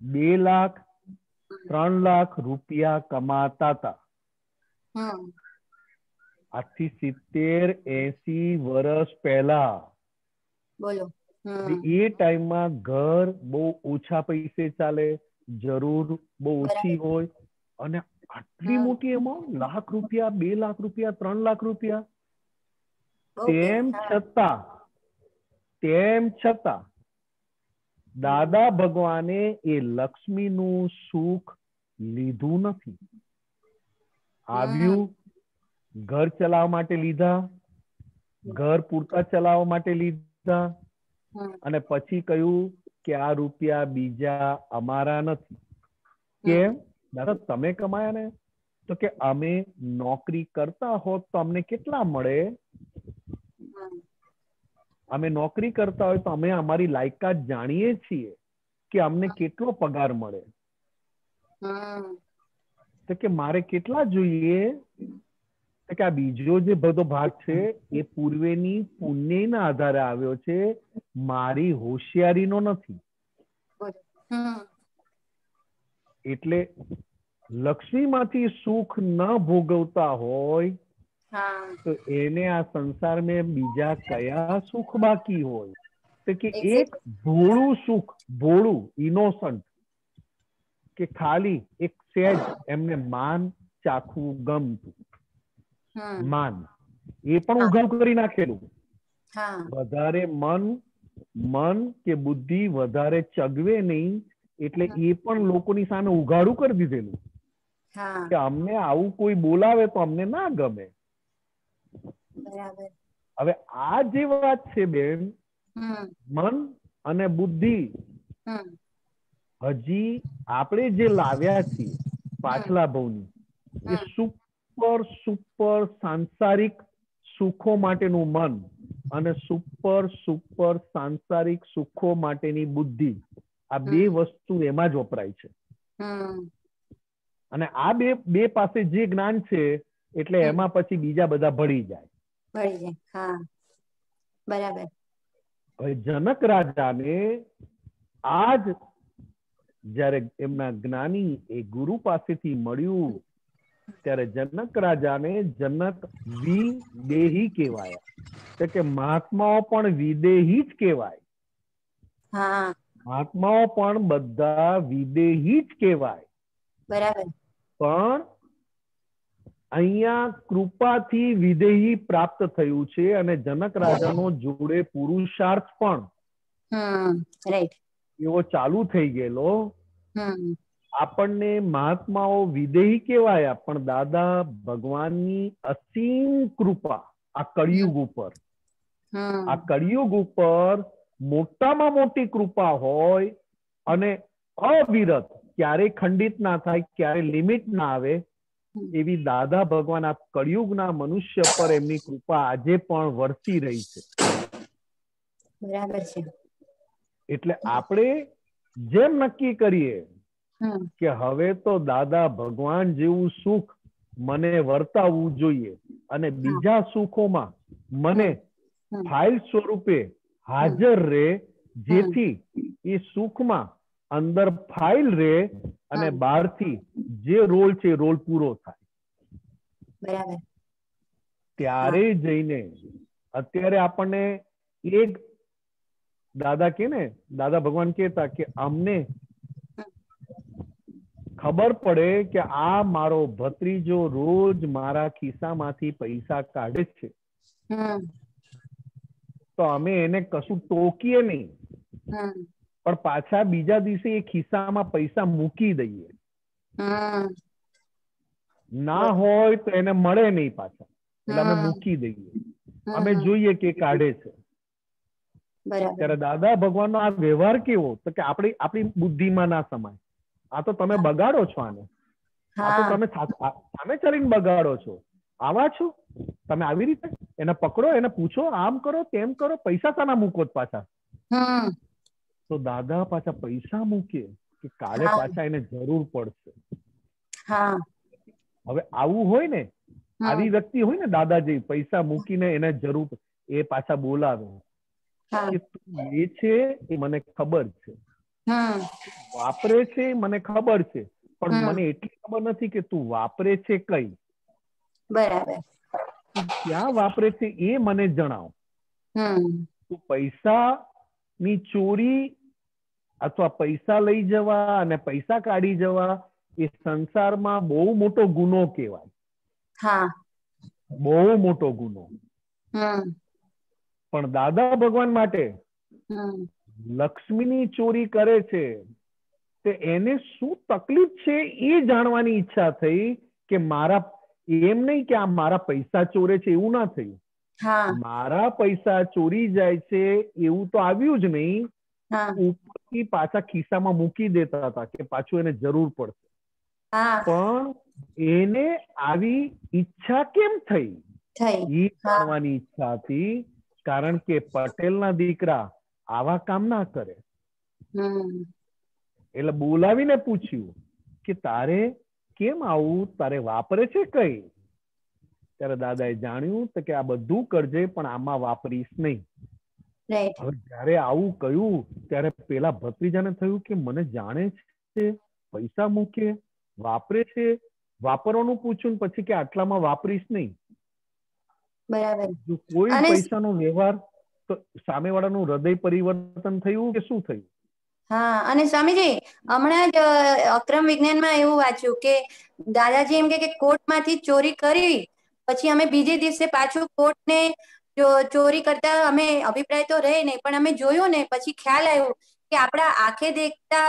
બે લાખ ત્રણ લાખ રૂપિયા કમાતા હતા હમ આજથી સિત્તેર એસી વર્ષ પહેલા બોલો અને હમ એ ટાઈમમાં ઘર બહુ ઓછા પૈસે ચાલે જરૂર બહુ ઓછી હોય અને આટલી મોટી એમાઉન્ટ લાખ રૂપિયા બે લાખ રૂપિયા ત્રણ લાખ રૂપિયા? તેમ છતાં તેમ છતાં દાદા ભગવાને એ લક્ષ્મીનું સુખ લીધું નથી. આવ્યું ઘર ચલાવવા માટે લીધા ઘર પૂરતા ચલાવવા માટે લીધા. અને પછી કહ્યું કે આ રૂપિયા બીજા અમારા નથી. કેમ? દાદા તમે કમાયા ને? તો કે અમે નોકરી કરતા હોત તો અમને કેટલા મળે? અમે નોકરી કરતા હોય તો અમે અમારી લાયકાત જાણીએ છીએ કે અમને કેટલો પગાર મળે. તો કે મારે કેટલા જોઈએ? કે આ બીજો જે બધો ભાગ છે એ પૂર્વેની પુણ્યના આધારે આવ્યો છે મારી હોશિયારીનો નથી. એટલે લક્ષ્મીમાંથી સુખ ન ભોગવતા હોય તો એને આ સંસાર મેં બીજા કયા સુખ બાકી હોય? તો કે એક ભોળું સુખ ભોળું ઇનોસન્ટ કે ખાલી એક સેજ એમને માન ચાખવું ગમતું. માન. એ પણ ઉઘાવ કરી નાખેલું. વધારે મન મન કે બુદ્ધિ વધારે ચગવે નહીં એટલે એ પણ લોકોની સામે ઉઘાડું કરી દીધેલું. કે અમને આવું કોઈ બોલાવે તો અમને ના ગમે. હવે આ જે વાત છે બેન મન અને બુદ્ધિ હજી આપણે જે લાવ્યા છીએ પાછલા ભવની એ હમ. સુપર સુપર સાંસારિક સુખો માટેનું મન અને સુપર સુપર સાંસારિક સુખો માટેની બુદ્ધિ આ બે વસ્તુ એમાં જ વપરાય છે. અને આ બે બે પાસે જે જ્ઞાન છે એટલે એમાં પછી બીજા બધા ભળી જાય. ભળી જાય હા. બરાબર. હવે જનક રાજાને આજ જ્યારે એમના જ્ઞાની એ ગુરુ પાસેથી મળ્યું ત્યારે જનક રાજાને જનક વિદેહી કહેવાય. એટલે કે મહાત્માઓ પણ વિદેહી જ કહેવાય. મહાત્માઓ પણ બધા વિદેહી જ કહેવાય. બરાબર. પણ અહીંયા કૃપાથી વિદેહી પ્રાપ્ત થયું છે અને જનક રાજાનો જોડે પુરુષાર્થ પણ એવો ચાલુ થઈ ગયેલો. આપણને મહાત્માઓ વિદેહી કહેવાયા પણ દાદા ભગવાનની અસીમ કૃપા આ કળિયુગ ઉપર. આ કળિયુગ ઉપર મોટામાં મોટી કૃપા હોય અને અવિરત ક્યારે ખંડિત ના થાય ક્યારે લિમિટ ના આવે એવી દાદા ભગવાન આ કળિયુગના મનુષ્ય પર એમની કૃપા આજે પણ વરસી રહી છે. બરાબર છે. એટલે આપણે જેમ નક્કી કરીએ કે હવે તો દાદા ભગવાન જેવું સુખ મને વર્તાવવું જોઈએ અને બીજા સુખોમાં મને ફાઇલ સ્વરૂપે હાજર રહે જેથી એ સુખમાં અંદર ફાઇલ રહે અને બહારથી જે રોલ છે રોલ પૂરો થાય. ત્યારે જઈને અત્યારે આપણને એક દાદા કે ને દાદા ભગવાન કહેતા કે અમને ખબર પડે કે આ મારો ભત્રીજો રોજ મારા ખિસ્સામાંથી પૈસા કાઢે છે. તો અમે એને કશું ટોકીએ નહીં. પણ પાછા બીજા દિવસે એ ખિસ્સામાં પૈસા મૂકી દઈએ. ના હોય તો એને મળે નહીં પાછા. એટલે અમે મૂકી દઈએ. અમે જોઈએ કે કાઢે છે. ત્યારે દાદા ભગવાનનો આ વ્યવહાર કેવો? તો કે આપણી આપણી બુદ્ધિમાં ના સમાય. આ તો તમે બગાડો છો આને. આ તો તમે સામે ચડીને બગાડો છો. આવા છો? તમે આવી રીતે? એને પકડો એને પૂછો આમ કરો તેમ કરો પૈસા સાના મૂકો પાછા. તો દાદા પાછા પૈસા મૂકે કે કાલે પાછા એને જરૂર પડશે. હવે આવું હોય ને. આવી વ્યક્તિ હોય ને દાદા જેવી પૈસા મૂકીને એને જરૂર એ પાછા બોલાવે. કે તું એ છે એ મને ખબર છે. વાપરે છે મને ખબર છે પણ મને એટલી ખબર નથી કે તું વાપરે છે કઈ. બરાબર. ક્યાં વાપરે છે એ મને જણાવ. તું પૈસા ની ચોરી અથવા પૈસા લઈ જવા અને પૈસા કાઢી જવા એ સંસારમાં બહુ મોટો ગુનો કહેવાય. હા. બહુ મોટો ગુનો. પણ દાદા ભગવાન માટે લક્ષ્મીની ચોરી કરે છે તે એને શું તકલીફ છે એ જાણવાની ઈચ્છા થઈ કે મારા એમ નહીં કે આ મારા પૈસા ચોરે છે એવું ના થયું. મારા પૈસા ચોરી જાય છે એવું તો આવ્યું જ નહીં. ઉપરથી પાછા ખિસ્સામાં મૂકી દેતા હતા કે પાછું એને જરૂર પડશે. પણ એને આવી ઈચ્છા કેમ થઈ? થઈ. એ જાણવાની ઈચ્છા હતી કારણ કે પટેલના દીકરા આવા કામ ના કરે. એટલે બોલાવીને પૂછ્યું કે તારે કેમ આવું? તારે વાપરે છે કઈ? ત્યારે દાદાએ જાણ્યું તો કે આ બધું કરજે પણ આમાં વાપરીશ નહીં. હવે જયારે આવું કહ્યું ત્યારે પેલા ભત્રીજાને થયું કે મને જાણે છે પૈસા મૂકે વાપરે છે વાપરવાનું પૂછ્યું ને પછી કે આટલામાં વાપરીશ નહીં. બરાબર. કોઈ પૈસાનો વ્યવહાર તો સામેવાળાનું હૃદય પરિવર્તન થયું કે શું થયું? હા અને સ્વામીજી હમણાં જ અક્રમ વિજ્ઞાનમાં એવું વાંચ્યું કે દાદાજી એમ કે કોર્ટમાંથી ચોરી કરી પછી અમે બીજે દિવસે પાછું કોર્ટને ચોરી કરતા અમે અભિપ્રાય તો રહે નહીં પણ અમે જોયું ને પછી ખ્યાલ આવ્યો કે આપણા આંખે દેખતા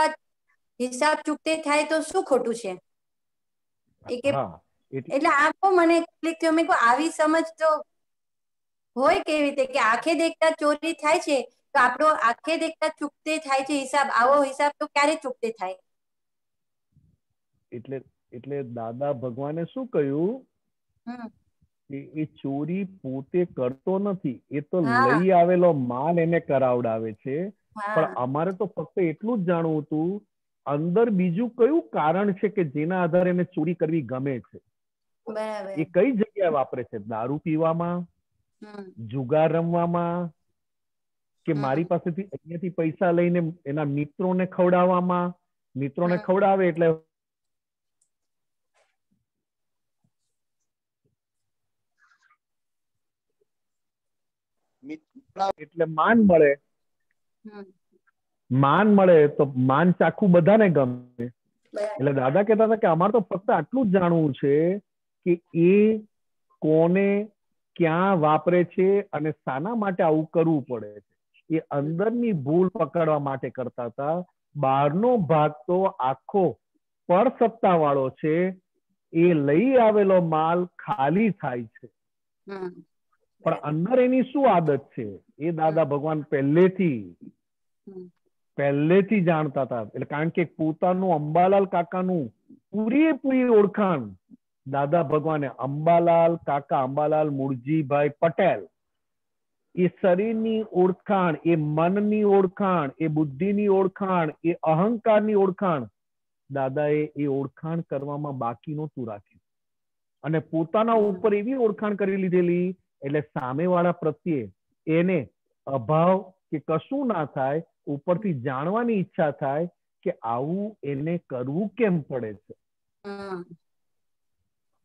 હિસાબ ચૂકતે થાય તો શું ખોટું છે? એટલે આ બહુ મને ક્લિક થયો મેં આવી સમજ તો હોય કેવી રીતે કે આંખે દેખતા ચોરી થાય છે તો આપણો આંખે દેખતા ચૂકતે થાય છે હિસાબ આવો હિસાબ તો ક્યારે ચૂકતે થાય? એટલે એટલે દાદા ભગવાને શું કહ્યું? કે એ ચોરી પોતે કરતો નથી એ તો લઈ આવેલો માલ એને કરાવડાવે છે. પણ અમારે તો ફક્ત એટલું જ જાણવું હતું અંદર બીજું કયું કારણ છે કે જેના આધારે એને ચોરી કરવી ગમે છે? એ કઈ જગ્યાએ વાપરે છે? દારૂ પીવામાં? જુગાર રમવામાં કે. મારી પાસેથી અહીંયાથી પૈસા લઈને એના મિત્રોને ખવડાવવામાં મિત્રોને. ખવડાવે એટલે એટલે માન મળે. માન મળે તો માન ચાખું બધાને ગમે. એટલે દાદા કહેતા હતા કે અમારે તો ફક્ત આટલું જ જાણવું છે કે એ કોને ક્યાં વાપરે છે અને શાના માટે આવું કરવું પડે છે? એ અંદરની ભૂલ પકડવા માટે કરતા હતા. બહારનો ભાગ તો આખો પર સત્તા વાળો છે. એ લઈ આવેલો માલ ખાલી થાય છે. પણ અંદર એની શું આદત છે? એ દાદા ભગવાન પહેલેથી પહેલેથી જાણતા હતા. એટલે કારણ કે પોતાનું અંબાલાલ કાકાનું પૂરેપૂરી ઓળખાણ દાદા ભગવાને અંબાલાલ, કાકા અંબાલાલ, મુરજીભાઈ પટેલ, એ શરીરની ઓળખાણ, એ મનની ઓળખાણ, એ બુદ્ધિની ઓળખાણ, એ અહંકારની ઓળખાણ, દાદાએ એ ઓળખાણ કરવામાં બાકી નહોતું રાખ્યું. અને પોતાના ઉપર એવી ઓળખાણ કરી લીધેલી, એટલે સામેવાળા પ્રત્યે એને અભાવ કે કશું ના થાય, ઉપરથી જાણવાની ઈચ્છા થાય કે આવું એને કરવું કેમ પડે છે?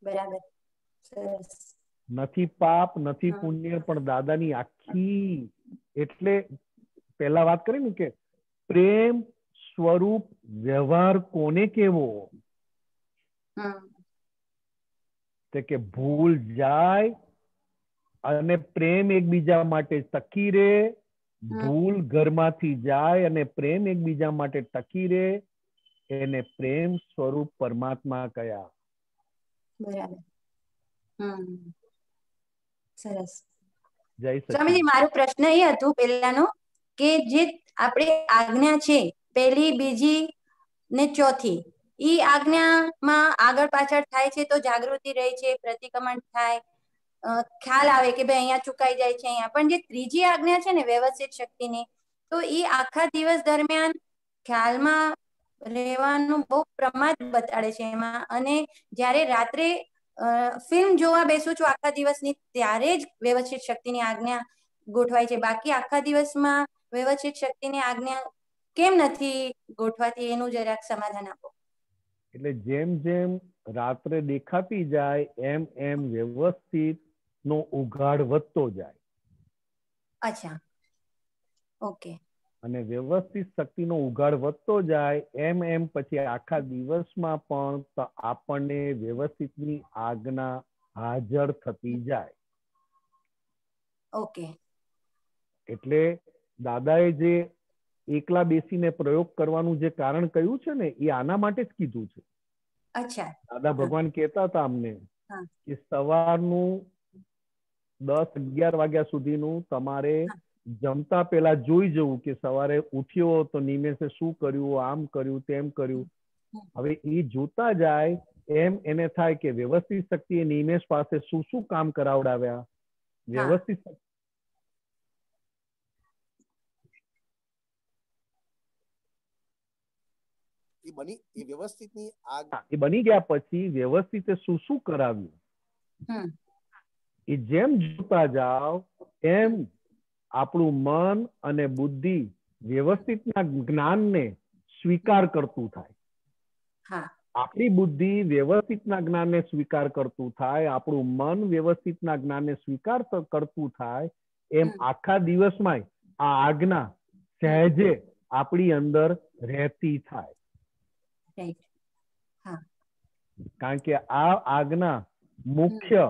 બરાબર. સરસ. નથી પાપ નથી પુણ્ય પણ દાદાની આખી એટલે પહેલા વાત કરી ને કે પ્રેમ સ્વરૂપ વ્યવહાર કોને કેવો? તે કે ભૂલ જાય અને પ્રેમ એકબીજા માટે ટકી રહે ભૂલ ઘરમાંથી જાય અને પ્રેમ એકબીજા માટે ટકી રહે એને પ્રેમ સ્વરૂપ પરમાત્મા કયા? બરાબર હમ સરસ સ્વામીજી મારો પ્રશ્ન એ હતું પહેલાનો કે જે આપણે આજ્ઞા છે પહેલી બીજી ને ચોથી ઈ આજ્ઞામાં આગળ પાછળ થાય છે તો જાગૃતિ રહે છે પ્રતિક્રમણ થાય ખ્યાલ આવે કે ભાઈ અહીંયા ચુકાઈ જાય છે અહીંયા પણ જે ત્રીજી આજ્ઞા છે ને વ્યવસ્થિત શક્તિની તો ઈ આખા દિવસ દરમિયાન ખ્યાલમાં રહેવાનું બહુ પ્રમાદ બતાડે છે એમાં. અને જ્યારે રાત્રે ફિલ્મ જોવા બેસું છું આખા દિવસની ત્યારે જ વ્યવસ્થિત શક્તિની આજ્ઞા ગોઠવાય છે. બાકી આખા દિવસમાં વ્યવસ્થિત શક્તિની આજ્ઞા કેમ નથી ગોઠવાતી એનું જરાક સમાધાન આપો. એટલે જેમ જેમ રાત્રે દેખાતી જાય એમ એમ વ્યવસ્થિત નો ઉઘાડ વધતો જાય. અચ્છા. ઓકે. અને વ્યવસ્થિત શક્તિનો ઉઘાડ વધતો જાય એમ એમ પછી આખા દિવસમાં પણ આપણને વ્યવસ્થિતની આજ્ઞા હાજર થતી જાય ઓકે એટલે દાદાએ જે એકલા બેસીને પ્રયોગ કરવાનું જે કારણ કહ્યું છે ને એ આના માટે જ કીધું છે અચ્છા દાદા ભગવાન કહેતા હતા અમને. કે સવારનું દસ અગિયાર વાગ્યા સુધીનું તમારે. જમતા પહેલા જોઈ જવું કે સવારે ઉઠ્યો તો નિમેષે શું કર્યું આમ કર્યું તેમ કર્યું. હમ. હવે એ જોતા જાય એમ એને થાય કે વ્યવસ્થિત શક્તિએ નિમેષ પાસે શું શું કામ કરાવડાવ્યા. વ્યવસ્થિત શક્તિ એ બની એ વ્યવસ્થિતની આગ એ બની ગયા પછી વ્યવસ્થિત શું શું કરાવ્યું? હમ. એ જેમ જોતા જાઓ એમ આપણું મન અને બુદ્ધિ વ્યવસ્થિતના જ્ઞાનને સ્વીકાર કરતું થાય. આપણી બુદ્ધિ વ્યવસ્થિતના જ્ઞાનને સ્વીકાર કરતું થાય આપણું મન વ્યવસ્થિતના જ્ઞાનને સ્વીકાર કરતું થાય એમ આખા દિવસમાં આ આજ્ઞા સહેજે આપણી અંદર રહેતી થાય. કારણ કે આ આજ્ઞા મુખ્ય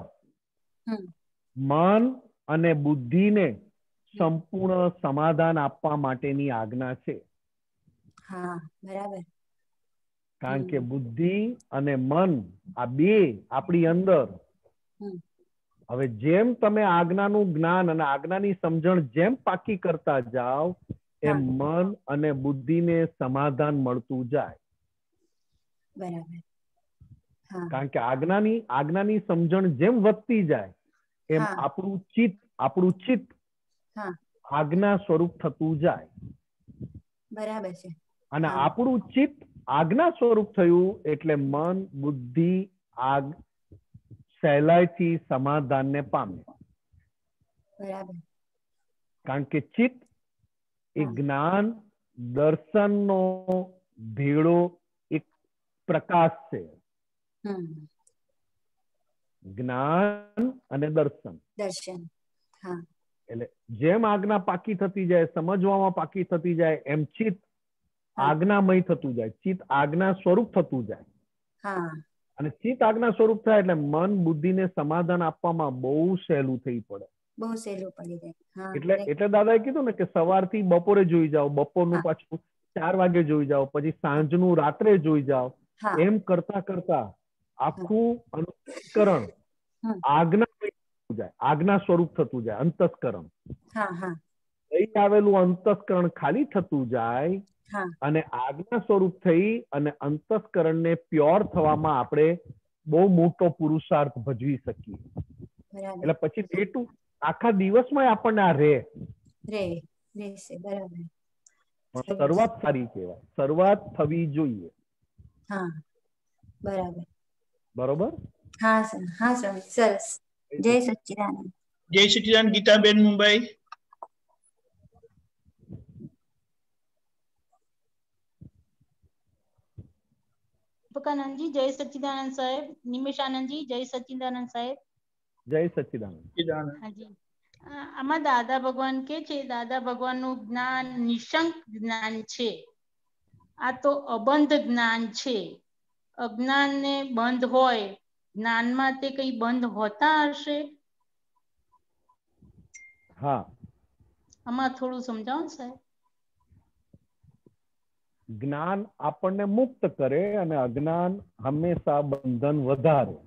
મન અને બુદ્ધિને સંપૂર્ણ સમાધાન આપવા માટેની આજ્ઞા છે. હા બરાબર. કારણ કે બુદ્ધિ અને મન આ બે આપણી અંદર. હવે જેમ તમે આજ્ઞાનું જ્ઞાન અને આજ્ઞાની સમજણ જેમ પાકી કરતા જાઓ એમ મન અને બુદ્ધિને સમાધાન મળતું જાય. બરાબર. કારણ કે આજ્ઞાની આજ્ઞાની સમજણ જેમ વધતી જાય એમ આપણું ચિત્ત આપણું ચિત્ત. આજ્ઞા સ્વરૂપ થતું જાય. બરાબર છે. અને આપણું ચિત્ત આજ્ઞા સ્વરૂપ થયું એટલે મન બુદ્ધિ આગ સહેલાઈથી સમાધાનને પામે બરાબર. કારણ કે ચિત્ત એ. જ્ઞાન દર્શનનો ભેળો એક પ્રકાશ છે. જ્ઞાન અને દર્શન. દર્શન. હા. એટલે જેમ આજ્ઞા પાકી થતી જાય સમજવામાં પાકી થતી જાય એમ ચિત્ત આજ્ઞામય થતું જાય. ચિત્ત આજ્ઞા સ્વરૂપ થતું જાય. અને ચિત્ત આજ્ઞા સ્વરૂપ થાય એટલે મન બુદ્ધિને સમાધાન આપવામાં બહુ સહેલું થઈ પડે. બહુ સહેલું પડી જાય. એટલે. એટલે દાદાએ કીધું ને કે સવારથી બપોરે જોઈ જાઓ બપોરનું પાછું ચાર વાગે જોઈ જાઓ પછી સાંજનું રાત્રે જોઈ જાઓ. એમ કરતા કરતા આખું અનુકરણ. આજ્ઞા થતું જાય આજ્ઞા સ્વરૂપ થતું જાય અંતસ્કરણ. હા આવેલું અંતસ્કરણ ખાલી થતું જાય અને આજ્ઞા સ્વરૂપ થઈ અને અંતસ્કરણને પ્યોર થવામાં આપણે બહુ મોટો પુરુષાર્થ ભજવી શકીએ. એટલે પછી ડે ટુ આખા દિવસમાં આપણને આ રે શરૂઆત સારી કહેવાય. શરૂઆત થવી જોઈએ. હા બરાબર. બરોબર? હા સર. હા સર. સરસ. જય સચ્ચિદાનંદ જય સચિદાન ગીતાબેન મુંબઈ દીપકાનંદજી જય સચ્ચિદાનંદ સાહેબ નિમેશાનંદજી જય સચ્ચિદાનંદ સાહેબ જય સચ્ચિદાનંદ સચ્ચિદાનંદ હાજી આ- આમાં દાદા ભગવાન કે છે દાદા ભગવાનનું જ્ઞાન નિશંક જ્ઞાન છે આ તો અબંધ જ્ઞાન છે અજ્ઞાનને બંધ હોય જ્ઞાનમાં તે કઈ બંધ હોતા હશે? હા. આમાં થોડું સમજાવો સાહેબ. જ્ઞાન આપણને મુક્ત કરે અને અજ્ઞાન હંમેશા બંધન વધારે.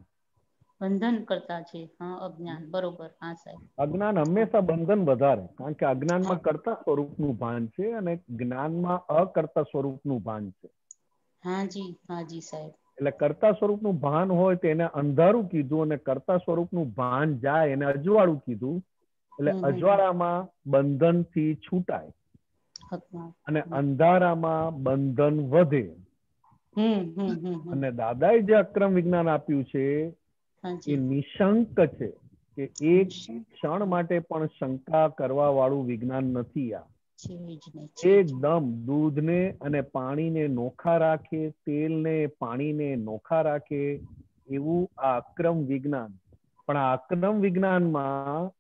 બંધન કરતા છે. હા અજ્ઞાન. બરોબર. હા સાહેબ. અજ્ઞાન હંમેશા બંધન વધારે. કારણ કે અજ્ઞાનમાં કરતા સ્વરૂપનું ભાન છે અને જ્ઞાનમાં અકર્તા સ્વરૂપનું ભાન છે. હાજી હાજી સાહેબ. એટલે કરતા સ્વરૂપનું ભાન હોય તેને અંધારું કીધું અને કરતા સ્વરૂપનું ભાન જાય એને અજવાળું કીધું એટલે. અજવાળામાં બંધનથી છૂટાય અજ્ઞાન. અને અંધારામાં બંધન વધે. અને દાદાએ જે અક્રમ વિજ્ઞાન આપ્યું છે એ નિશંક છે કે એક ક્ષણ માટે પણ શંકા કરવા વાળું વિજ્ઞાન નથી આ. એકદમ દૂધને અને પાણીને નોખા રાખે તેલને પાણીને નોખા રાખે એવું આ અક્રમ વિજ્ઞાન. પણ આ અક્રમ વિજ્ઞાનમાં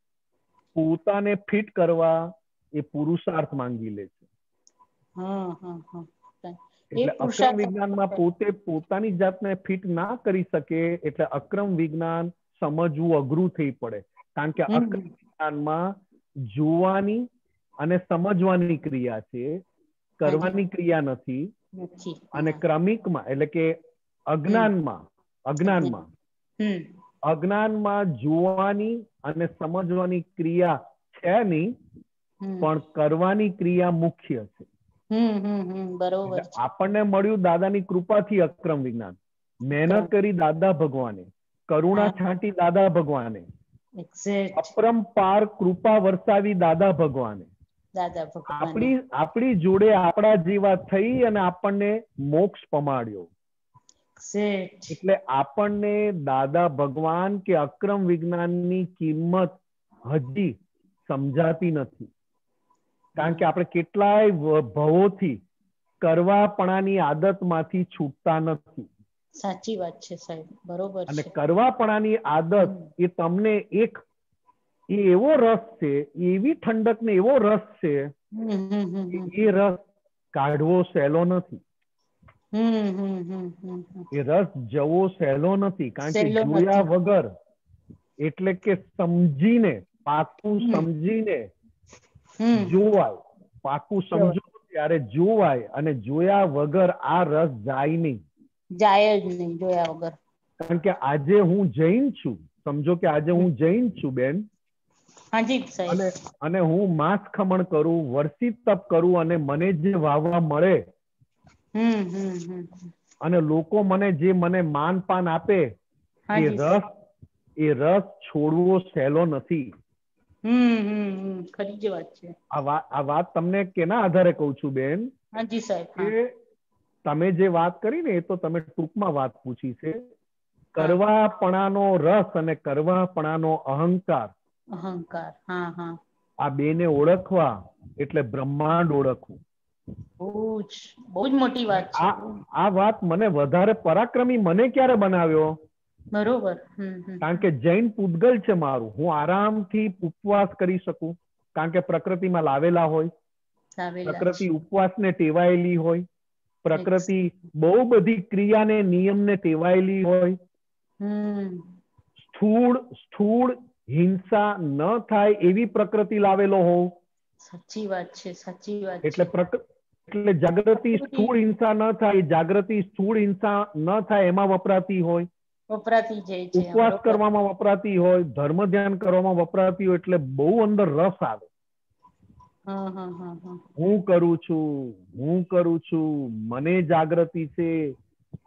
પોતાને ફિટ કરવા એ પુરુષાર્થ માંગી લે છે. એટલે અક્રમ વિજ્ઞાનમાં પોતે પોતાની જાતને ફિટ ના કરી શકે એટલે અક્રમ વિજ્ઞાન સમજવું અઘરું થઈ પડે. કારણ કે. અક્રમ વિજ્ઞાનમાં જોવાની અને સમજવાની ક્રિયા છે કરવાની ક્રિયા નથી. અને ક્રમિકમાં એટલે કે અજ્ઞાનમાં અજ્ઞાનમાં. અજ્ઞાનમાં જોવાની અને સમજવાની ક્રિયા છે નહીં પણ કરવાની ક્રિયા મુખ્ય છે. બરોબર આપણને મળ્યું દાદાની કૃપાથી અક્રમ વિજ્ઞાન. મહેનત કરી દાદા ભગવાને. કરુણા છાંટી દાદા ભગવાને. અપરંપાર કૃપા વરસાવી દાદા ભગવાને. દાદા ભગવાન. આપણી આપણી જોડે આપણા જેવા થઈ અને આપણને મોક્ષ પમાડ્યો. એટલે આપણને દાદા ભગવાન કે અક્રમ વિજ્ઞાનની કિંમત હજી સમજાતી નથી. કારણ કે આપણે કેટલાય ભવોથી કરવાપણાની આદતમાંથી છૂટતા નથી. સાચી વાત છે સાહેબ. બરોબર અને કરવાપણાની આદત એ તમને એક એ એવો રસ છે એવી ઠંડક ને એવો રસ છે એ રસ કાઢવો સહેલો નથી. એ રસ જવો સહેલો નથી કારણ કે જોયા વગર એટલે કે સમજીને પાકું સમજીને જોવાય. પાકું સમજો ત્યારે જોવાય અને જોયા વગર આ રસ જાય નહીં. જાય જ નહીં જોયા વગર. કારણ કે આજે હું જૈન છું. સમજો કે આજે હું જૈન છું બેન. અને અને હું માંસ ખમણ કરું વર્ષી તપ કરું અને મને જે વાવવા મળે. અને લોકો મને જે મને માન પાન આપે એ રસ એ રસ છોડવો સહેલો નથી. ખરી વાત છે. આ વાત તમને કેના આધારે કહું છું બેન? હાજી સાહેબ તમે જે વાત કરી ને એ તો તમે ટૂંકમાં વાત પૂછી છે. કરવાપણાનો રસ અને કરવાપણાનો અહંકાર અહંકાર. હા હા. આ બેને ઓળખવા એટલે બ્રહ્માંડ ઓળખવું. બહુ જ મોટી વાત છે. આ વાત મને વધારે પરાક્રમી મને ક્યારે બનાવ્યો? બરોબર. કારણ કે જૈન પૂતગલ છે મારું. હું આરામથી ઉપવાસ કરી શકું. કારણ કે પ્રકૃતિમાં લાવેલા હોય. પ્રકૃતિ. ઉપવાસને ટેવાયેલી હોય. પ્રકૃતિ બહુ બધી ક્રિયાને નિયમને ટેવાયેલી હોય. સ્થૂળ સ્થૂળ હિંસા ન થાય એવી પ્રકૃતિ લાવેલો હોઉં. સાચી વાત છે સાચી વાત એટલે એટલે જાગૃતિ સ્થૂળ હિંસા ન થાય જાગૃતિ સ્થૂળ હિંસા ન થાય એમાં વપરાતી હોય. વપરાતી જાય છે ઉપવાસ કરવામાં વપરાતી હોય ધર્મ ધ્યાન કરવામાં વપરાતી હોય એટલે બહુ અંદર રસ આવે. હા કરું છું હું કરું છું મને જાગૃતિ છે.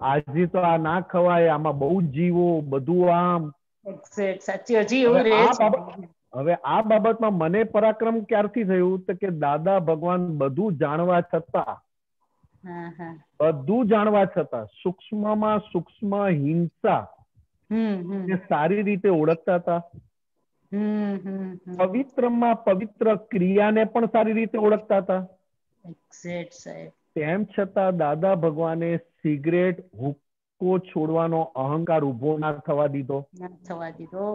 આજે તો આ ના ખવાય આમાં બહુ જ જીવો બધું આમ. Exact. સાચી હજી એવું હવે રહે આ છે. હવે આ બાબતમાં મને પરાક્રમ ક્યારથી થયું તો કે દાદા ભગવાન બધું જાણવા છતાં બધું જાણવા છતાં સૂક્ષ્મમાં સૂક્ષ્મ હિંસા સારી રીતે ઓળખતા હતા. પવિત્રમાં પવિત્ર ક્રિયાને પણ સારી રીતે ઓળખતા હતા. તેમ છતાં દાદા ભગવાને સિગરેટ હુક્કો છોડવાનો અહંકાર ઊભો ના થવા દીધો? થવા દીધો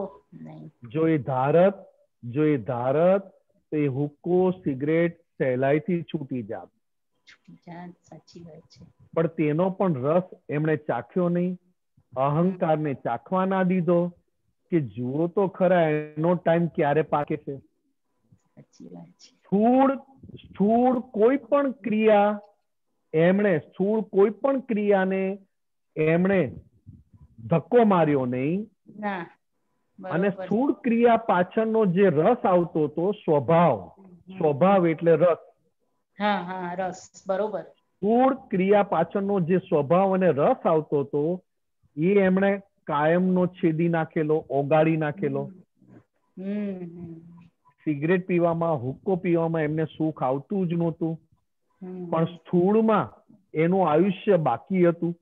જો એ ધારત જો એ ધારત તો એ હુક્કો સિગરેટ સહેલાઈથી છૂટી જાત. પણ તેનો પણ રસ એમણે ચાખ્યો નહીં. અહંકારને ચાખવા ના દીધો કે જુઓ તો ખરા એનો ટાઈમ ક્યારે પાકે છે. સ્થૂળ સ્થૂળ કોઈ પણ ક્રિયા એમણે સ્થૂળ કોઈ પણ ક્રિયાને એમણે ધક્કો માર્યો નહીં. અને સ્થૂળ ક્રિયા પાછળનો જે રસ આવતો હતો સ્વભાવ. સ્વભાવ એટલે રસ. હા હા રસ. બરોબર. સ્થૂળ ક્રિયા પાછળનો જે સ્વભાવ અને રસ આવતો હતો એ એમણે કાયમનો છેદી નાખેલો ઓગાળી નાખેલો. સિગરેટ પીવામાં હુક્કો પીવામાં એમને સુખ આવતું જ નહોતું. પણ સ્થૂળમાં એનું આયુષ્ય બાકી હતું.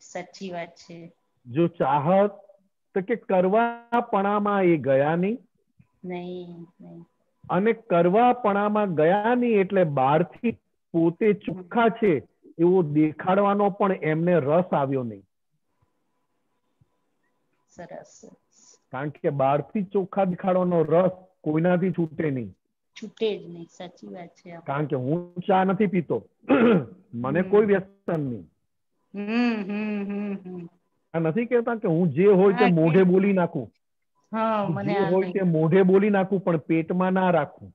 સાચી વાત છે. જો ચાહત તો કે કરવાપણામાં એ ગયા નહીં અને કરવાપણામાં ગયા નહીં એટલે બહારથી પોતે ચોખ્ખા છે એવો દેખાડવાનો પણ એમને રસ આવ્યો નહીં. સરસ. કારણ કે બહારથી ચોખ્ખા દેખાડવાનો રસ કોઈનાથી છૂટે નહીં. છૂટે જ નહીં સાચી વાત છે. કારણ કે હું ચા નથી પીતો. મને કોઈ વ્યસન નહીં. આ નથી કહેતા કે હું જે હોય તે મોઢે બોલી નાખું. જે હોય તે મોઢે બોલી નાખું પણ પેટમાં ના રાખું.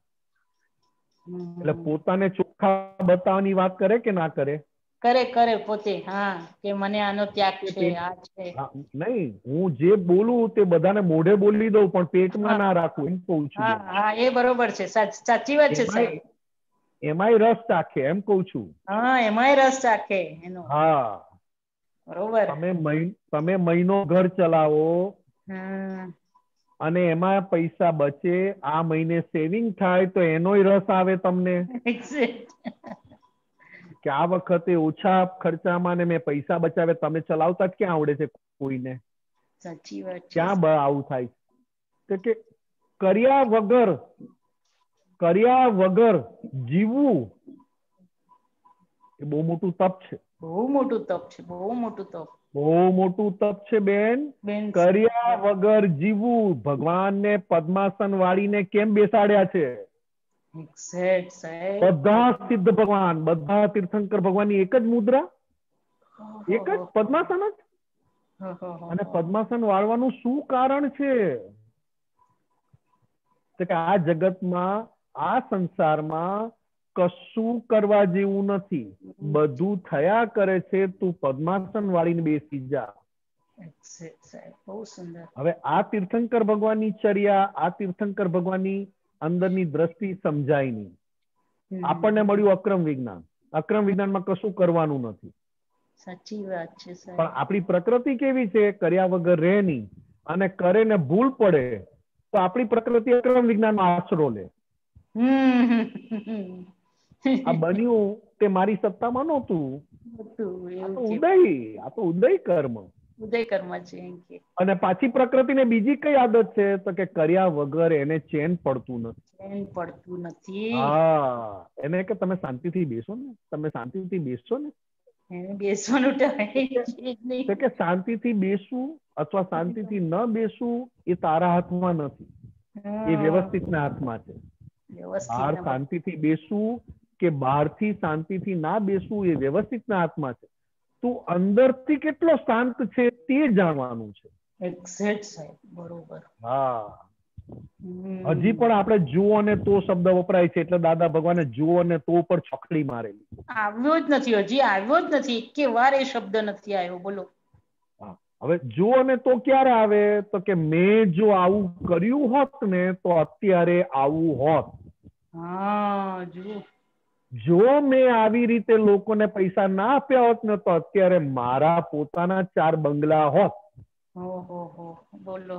એટલે પોતાને ચોખ્ખા બતાવવાની વાત કરે કે ના કરે? કરે કરે પોતે હા કે મને આનો ત્યાગ છે આ છે. નહીં હું જે બોલું તે બધાને મોઢે બોલી દઉં પણ પેટમાં. ના રાખું એમ કહું છું હા હા એ બરોબર છે સાચી વાત છે સાહેબ. એમાંય એમાંય રસ રાખે એમ કહું છું. હા એમાંય રસ રાખે એનો. હા. બરોબર. તમે તમે મહિનો ઘર ચલાવો. અને એમાં પૈસા બચે આ મહિને સેવિંગ થાય તો એનોય રસ આવે તમને. કે આ વખતે ઓછા ખર્ચામાં ને મેં પૈસા બચાવે તમે ચલાવતા જ ક્યાં આવડે છે કોઈને? સાચી વાત ક્યાં બ- આવું થાય? કે કર્યા વગર કર્યા વગર જીવવું એ બહુ મોટું તપ છે. બહુ મોટું તપ છે બહુ મોટું તપ. બહુ મોટું તપ છે બેન. કર્યા વગર જીવવું. ભગવાનને પદ્માસન વાળીને કેમ બેસાડ્યા છે? બધા સિદ્ધ ભગવાન બધા તીર્થંકર ભગવાનની એક જ મુદ્રા? એક જ? પદ્માસન જ? અને પદ્માસન વાળવાનું શું કારણ છે? કે આ જગતમાં આ સંસારમાં કશું કરવા જેવું નથી. બધું થયા કરે છે તું પદ્માસન વાળીને બેસી જા. હવે આ તીર્થંકર ભગવાનની ચર્યા આ તીર્થંકર ભગવાનની અંદરની દ્રષ્ટિ સમજાય નહીં. આપણને મળ્યું અક્રમ વિજ્ઞાન. અક્રમ વિજ્ઞાનમાં કશું કરવાનું નથી. સાચી વાત છે પણ આપણી પ્રકૃતિ કેવી છે કર્યા વગર રહે નહીં અને કરે ને ભૂલ પડે તો આપણી પ્રકૃતિ અક્રમ વિજ્ઞાનમાં આશરો લે. હમ. આ બન્યું તે મારી સત્તામાં નહોતું. આ તો ઉદય આ તો ઉદય કર્મ. ઉદય કર્મ છે અને પાછી પ્રકૃતિને બીજી કઈ આદત છે? તો કે કર્યા વગર એને ચેન પડતું નથી. ચેન પડતું નથી. હા એને કે તમે શાંતિથી બેસો ને. તમે શાંતિથી બેસો ને. બેસવાનું ટાઈમ. કે શાંતિથી બેસવું અથવા શાંતિથી ન બેસવું એ તારા હાથમાં નથી. એ વ્યવસ્થિતના હાથમાં છે. બહાર શાંતિથી બેસવું કે બહારથી શાંતિથી ના બેસવું એ વ્યવસ્થિતના હાથમાં છે. તું અંદરથી કેટલો શાંત છે તે જાણવાનું છે. Exact, સાહેબ બરોબર. હા. હજી પણ આપણે જુઓ ને તો શબ્દ વપરાય છે એટલે દાદા ભગવાને જુઓ ને તો પર છકડી મારેલી. આવ્યો જ નથી હજી આવ્યો જ નથી. કે વાર એ શબ્દ નથી આવ્યો બોલો. હવે જુઓ ને તો ક્યારે આવે? તો કે મેં જો આવું કર્યું હોત ને તો અત્યારે આવું હોત. હા જુઓ. જો મેં આવી રીતે લોકોને પૈસા ના આપ્યા હોત ને તો અત્યારે મારા પોતાના ચાર બંગલા હોત. બોલો.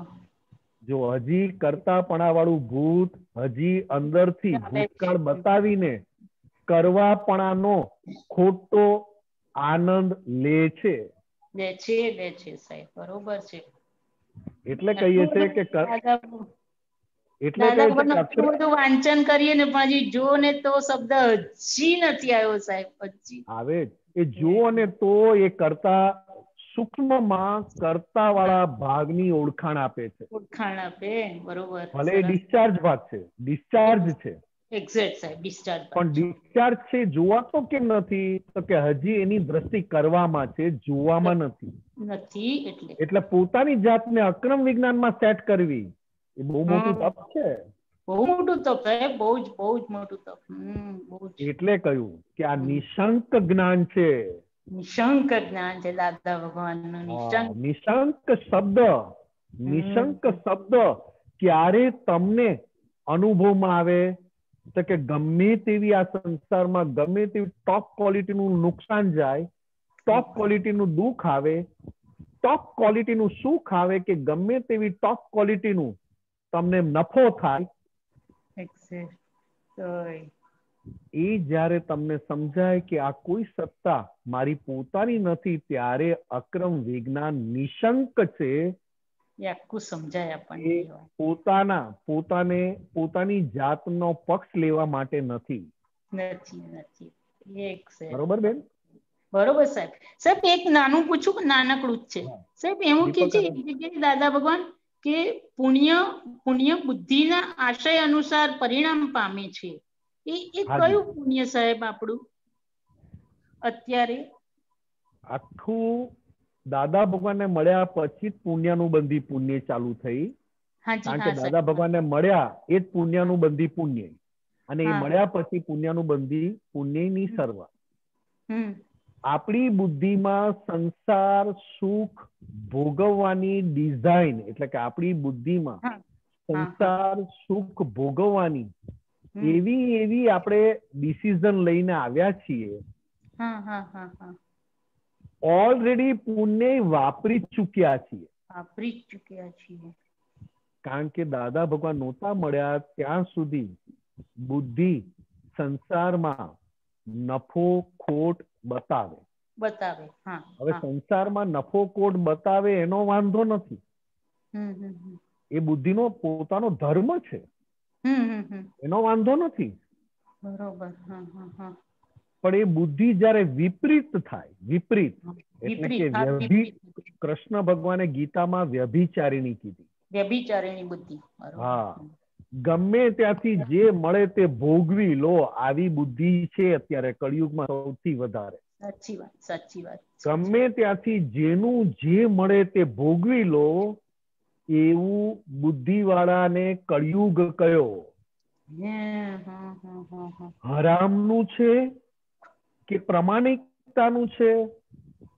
જો હજી કરતાપણા વાળું ભૂત હજી અંદરથી ભૂતકાળ બતાવીને કરવાપણાનો ખોટો આનંદ લે છે. લે છે લે છે સાહેબ બરોબર છે. એટલે કહીએ છે કે એટલે વાંચન કરીએ ને પણ હજી જો ને તો શબ્દ હજી નથી આવ્યો સાહેબ હજી. આવે એ જો ને તો એ કરતા સૂક્ષ્મમાં કરતા વાળા ભાગની ઓળખાણ આપે છે. ઓળખાણ આપે બરોબર ભલે ડિસ્ચાર્જ ભાગ છે ડિસ્ચાર્જ છે. એક્ઝેક્ટ સાહેબ ડિસ્ચાર્જ પણ ડિસ્ચાર્જ છે જોવાતો કેમ નથી? તો કે હજી એની દ્રષ્ટિ કરવામાં છે જોવામાં નથી. નથી એટલે. એટલે પોતાની જાતને અક્રમ વિજ્ઞાનમાં સેટ કરવી એ બહુ મોટું તપ છે. બહુ મોટું તપ સાહેબ બહુ જ બહુ જ મોટું તપ. હમ એટલે કહ્યું કે આ નિશંક જ્ઞાન છે. નિશંક જ્ઞાન છે દાદા ભગવાનનું નિશંક. નિશંક શબ્દ નિશંક શબ્દ ક્યારે તમને અનુભવમાં આવે? તો કે ગમે તેવી આ સંસારમાં ગમે તેવી ટોપ ક્વોલિટીનું નુકસાન જાય ટોપ ક્વોલિટીનું દુઃખ આવે ટોપ ક્વોલિટીનું સુખ આવે કે ગમે તેવી ટોપ ક્વોલિટીનું તમને નફો થાય એ જ્યારે તમને સમજાય કે આ કોઈ સત્તા મારી પોતાની નથી ત્યારે અક્રમ વિજ્ઞાન નિશંક છે. પોતાના પોતાને પોતાની જાતનો પક્ષ લેવા માટે નથી. બરોબર બેન? બરોબર સાહેબ. સાહેબ એક નાનું પૂછું નાનકડું જ છે. સાહેબ એવું કે છે દાદા ભગવાન કે પુણ્ય પુણ્ય બુદ્ધિના આશય અનુસાર પરિણામ પામે છે. એ એ કયું પુણ્ય સાહેબ આપણું? અત્યારે? આખું દાદા ભગવાનને મળ્યા પછી જ પુણ્યનું બંધી પુણ્ય ચાલુ થઈ. કારણ કે દાદા ભગવાનને મળ્યા એ જ પુણ્યનું બંધી પુણ્ય. અને એ મળ્યા પછી પુણ્યનું બંધી પુણ્યની સર્વ હમ. આપણી બુદ્ધિમાં સંસાર સુખ ભોગવવાની ડિઝાઇન એટલે કે આપણી બુદ્ધિમાં સંસાર સુખ ભોગવવાની એવી એવી આપણે ડિસિઝન લઈને આવ્યા છીએ. ઓલરેડી પુણ્ય વાપરી ચૂક્યા છીએ. વાપરી ચુક્યા ચૂક્યા છીએ. કારણ કે દાદા ભગવાન નહોતા મળ્યા ત્યાં સુધી બુદ્ધિ સંસારમાં નફો ખોટ બતાવે. બતાવે હા હવે સંસારમાં નફો ખોટ બતાવે એનો વાંધો નથી. એ બુદ્ધિનો પોતાનો ધર્મ છે. એનો વાંધો નથી. બરોબર પણ એ બુદ્ધિ જ્યારે વિપરીત થાય વિપરીત એટલે કે વ્યભિ કૃષ્ણ ભગવાને ગીતામાં વ્યભિચારીણી કીધી. વ્યભિચારીણી બુદ્ધિ હા. ગમે ત્યાંથી જે મળે તે ભોગવી લો. આવી બુદ્ધિ છે અત્યારે કળિયુગમાં સૌથી વધારે. સાચી વાત સાચી વાત. ગમે ત્યાંથી જેનું જે મળે તે ભોગવી લો એવું બુદ્ધિવાળાને કળિયુગ કયો. હરામનું છે કે પ્રમાણિકતાનું છે?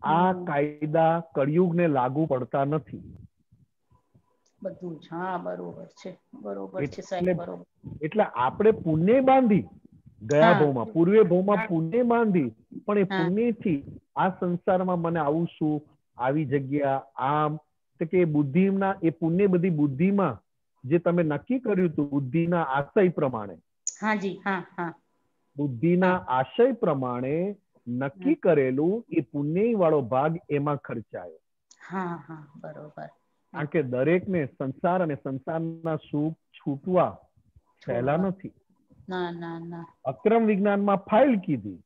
આ. કાયદા કળિયુગને લાગુ પડતા નથી. બધું. જ હા બરોબર છે. બરોબર છે સાહેબ બરોબર. એટલે આપણે પુણ્ય બાંધી ગયા ભવમાં પૂર્વે ભવમાં પુણ્ય બાંધી પણ એ. પુણ્યથી આ સંસારમાં મને આવું શું આવી જગ્યા આમ કે બુદ્ધિના એ પુણ્ય બધી બુદ્ધિમાં જે તમે નક્કી કર્યું હતું બુદ્ધિના આશય પ્રમાણે. હા જી હા હા. બુદ્ધિના આશય પ્રમાણે નક્કી કરેલું એ પુણ્ય વાળો ભાગ એમાં ખર્ચાયો. હા હા બરોબર. કારણ કે દરેકને સંસાર અને સંસારના સુખ છૂટવા સહેલા નથી. ના ના ના. અક્રમ વિજ્ઞાનમાં ફાઇલ કીધી.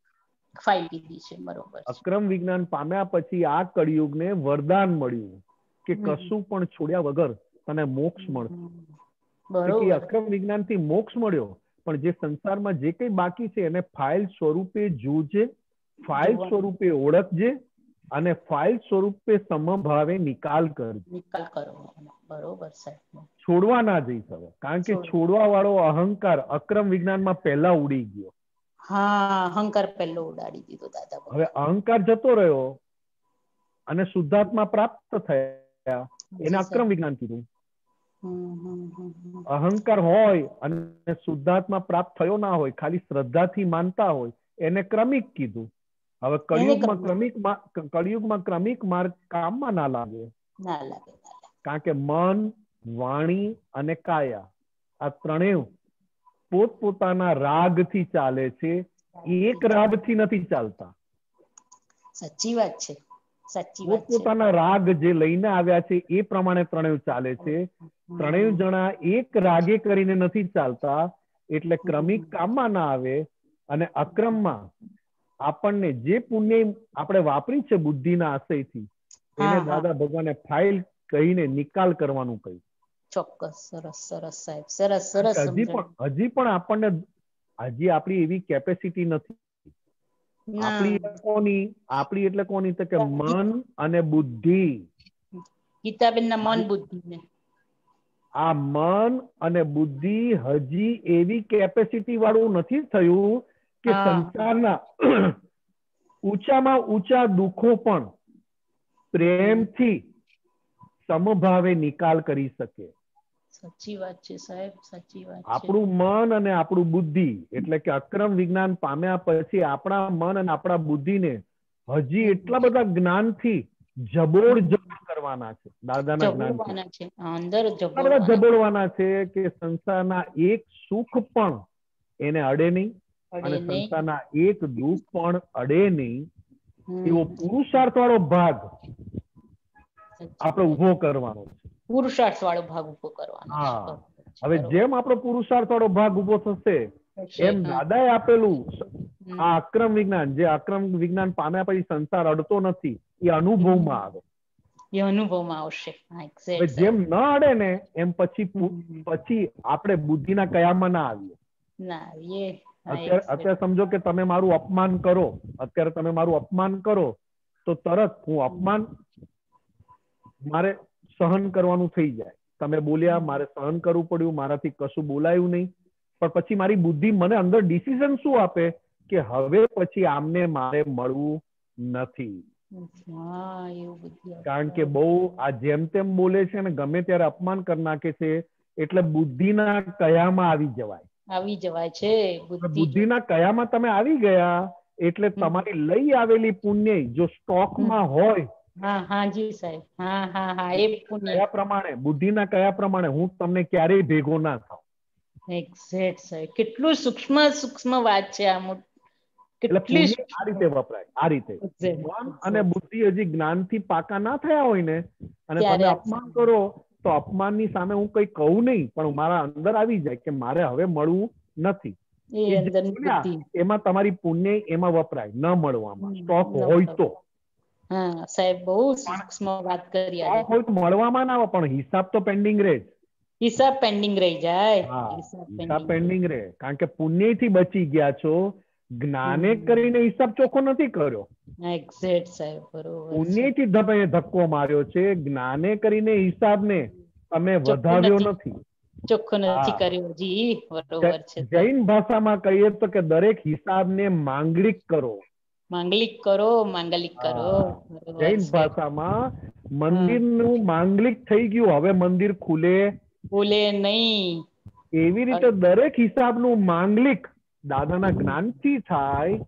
ફાઇલ કીધી છે બરોબર અક્રમ વિજ્ઞાન પામ્યા પછી આ કળિયુગને વરદાન મળ્યું કે કશું પણ છોડ્યા વગર તને મોક્ષ મળશે અક્રમ વિજ્ઞાનથી મોક્ષ મળ્યો પણ જે સંસારમાં જે કઈ બાકી છે એને ફાઇલ સ્વરૂપે જોજે ફાઇલ સ્વરૂપે ઓળખજે અને ફાઇલ સ્વરૂપે સમભાવે નિકાલ કરજો. નિકાલ કરો. બરોબર સાહેબ. છોડવા ના જઈશ હવે. કારણ કે છોડવા. વાળો અહંકાર અક્રમ વિજ્ઞાનમાં પહેલા ઉડી ગયો. હા અહંકાર પહેલો ઉડાડી દીધો દાદા હવે અહંકાર જતો રહ્યો અને શુદ્ધાત્મા પ્રાપ્ત થયા. એને અક્રમ વિજ્ઞાન કીધું. અહંકાર હોય અને શુદ્ધાત્મા પ્રાપ્ત થયો ના હોય ખાલી શ્રદ્ધાથી માનતા હોય એને ક્રમિક કીધું. હવે કળિયુગમાં ક્રમિક. કળિયુગમાં ક્રમિક માર્ગ કામમાં ના લાગે. ના લાગે કારણ કે મન વાણી અને કાયા આ ત્રણેય પોતપોતાના રાગથી ચાલે છે. એક રાગથી નથી ચાલતા. સાચી વાત છે. સાચી વાત છે. પોતપોતાના રાગ જે લઈને આવ્યા છે એ પ્રમાણે ત્રણેય ચાલે છે. ત્રણેય જણા એક રાગે કરીને નથી ચાલતા એટલે ક્રમિક કામમાં ના આવે અને અક્રમમાં આપણને જે પુણ્ય આપણે વાપરી છે બુદ્ધિના આશયથી એને. દાદા ભગવાને ફાઇલ કહીને નિકાલ કરવાનું કહ્યું. ચોક્કસ સરસ સરસ સાહેબ સરસ સરસ હજી પણ હજી પણ આપણને હજી આપણી એવી કેપેસિટી નથી. આપણી કોની આપણી એટલે કોની તો કે મન અને બુદ્ધિ. ગીતાબેન ના મન બુદ્ધિ ને આ મન અને બુદ્ધિ હજી એવી કેપેસિટી વાળું નથી થયું કે સંસારના ઊંચામાં ઊંચા દુઃખો પણ પ્રેમથી સમભાવે નિકાલ કરી શકે. સાચી વાત છે સાહેબ સાચી વાત છે. આપણું મન અને આપણું બુદ્ધિ એટલે કે અક્રમ વિજ્ઞાન પામ્યા પછી આપણા મન અને આપણા બુદ્ધિને હજી એટલા બધા જ્ઞાનથી જબોડજબ જબોડ કરવાના છે. દાદાના જ્ઞાન છે. અંદર જબોળવાના. જબોડવાના છે કે સંસારના એક સુખ પણ એને અડે નહીં. અને સંસ્થાના એક દુઃખ પણ અડે નહીં. એવો પુરુષાર્થ વાળો ભાગ આપણે ઊભો કરવાનો છે. પુરુષાર્થ વાળો ભાગ ઊભો કરવાનો હા. હવે જેમ આપણો પુરુષાર્થ વાળો ભાગ ઊભો થશે એમ. દાદાએ આપેલું આ અક્રમ વિજ્ઞાન જે અક્રમ વિજ્ઞાન પામ્યા પછી સંસાર અડતો નથી એ અનુભવમાં આવે. એ અનુભવમાં આવશે. જેમ ન અડે ને એમ પછી પછી આપણે બુદ્ધિના કયામાં ના આવીએ. ના આવીએ. અત્યારે અત્યારે સમજો કે તમે મારું અપમાન કરો. અત્યારે તમે મારું અપમાન કરો તો તરત હું અપમાન મારે સહન કરવાનું થઈ જાય. તમે બોલ્યા મારે સહન કરવું પડ્યું મારાથી કશું બોલાયું નહીં. પણ પછી મારી બુદ્ધિ મને અંદર ડિસિઝન શું આપે? કે હવે પછી આમને મારે મળવું નથી. કારણ કે બહુ આ જેમ તેમ બોલે છે ને ગમે ત્યારે અપમાન કરી નાખે છે એટલે બુદ્ધિના કયામાં આવી જવાય. આવી જવાય છે બુદ્ધિના કયામાં તમે આવી ગયા એટલે તમારી લઈ આવેલી પુણ્ય જો સ્ટોકમાં હોય હા હા જી સાહેબ. હા હા હા એ પુણ્ય. કયા પ્રમાણે બુદ્ધિના કયા પ્રમાણે હું તમને ક્યારેય ભેગો ના થાઉં. એક્ઝેક્ટ સાહેબ. કેટલું સૂક્ષ્મ સૂક્ષ્મ વાત છે આ કેટલી આ રીતે વપરાય આ રીતે. મન અને બુદ્ધિ હજી જ્ઞાનથી પાકા ના થયા હોય ને અને તમે અપમાન કરો તો અપમાનની સામે હું કઈ કહું નહીં પણ મારા અંદર આવી જાય કે મારે હવે મળવું નથી. એમાં તમારી પુણ્ય એમાં વપરાય ન મળવામાં. સ્ટોક હોય તો. સાહેબ બહુ સૂક્ષ્મ વાત કરી આજે સ્ટોક હોય તો મળવામાં ના આવે પણ હિસાબ તો પેન્ડિંગ રહે હિસાબ પેન્ડિંગ રહી જાય. હિસાબ હિસાબ પેન્ડિંગ. રહે. કારણ કે પુણ્યથી બચી ગયા છો જ્ઞાને કરીને હિસાબ ચોખ્ખો નથી કર્યો. એક્ઝેક્ટ સાહેબ બરોબર પુણ્યથી તમે ધક્કો માર્યો છે જ્ઞાને કરીને હિસાબને તમે વધાર્યો નથી. ચોખ્ખો નથી કર્યો જી બરોબર છે. જૈન ભાષામાં કહીએ તો કે દરેક હિસાબને માંગલિક કરો. માંગલિક કરો માંગલિક કરો જૈન. ભાષામાં મંદિરનું માંગલિક થઈ ગયું હવે મંદિર ખુલે. ખુલે નહીં. એવી રીતે દરેક હિસાબનું માંગલિક દાદાના જ્ઞાનથી થાય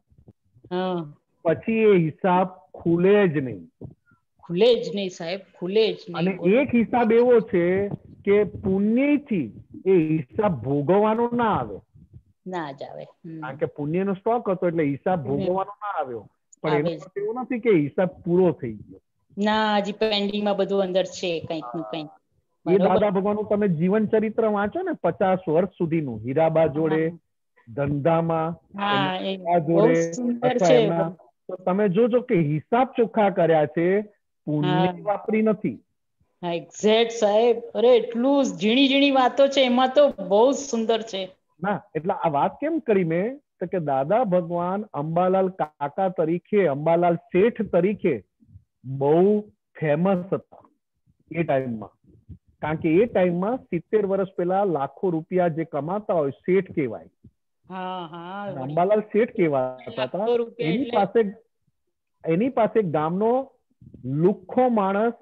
પછી એ હિસાબ ખુલે જ નહીં. ખુલે જ નહીં સાહેબ ખુલે જ અને એક હિસાબ એવો છે કે પુણ્યથી એ હિસાબ ભોગવવાનો ના આવે. ના જ આવે. કારણ કે પુણ્યનો સ્ટોક હતો એટલે હિસાબ ભોગવવાનો ના આવ્યો. પણ એનો એવું નથી કે હિસાબ પૂરો થઈ ગયો. ના હજી પેન્ડિંગમાં બધું અંદર છે કંઈકનું કંઈક. એ. દાદા ભગવાનનું તમે જીવન ચરિત્ર વાંચો ને પચાસ વર્ષ સુધીનું હીરાબા જોડે ધંધામાં તો તમે જોજો કે હિસાબ ચોખ્ખા કર્યા છે પુણ્ય વાપરી નથી. હા એક્ઝેક્ટ સાહેબ. અરે એટલું ઝીણી ઝીણી વાતો છે એમાં તો બહુ સુંદર છે. ના એટલે આ વાત કેમ કરી મેં? તો કે દાદા ભગવાન અંબાલાલ કાકા તરીકે અંબાલાલ શેઠ તરીકે બહુ ફેમસ હતા એ ટાઈમમાં. કારણ કે એ ટાઈમમાં સિત્તેર વર્ષ પહેલા લાખો રૂપિયા જે કમાતા હોય શેઠ કહેવાય. હા હા. અને શેઠ કેવા હતા. એની પાસે એની પાસે ગામનો લુખ્ખો માણસ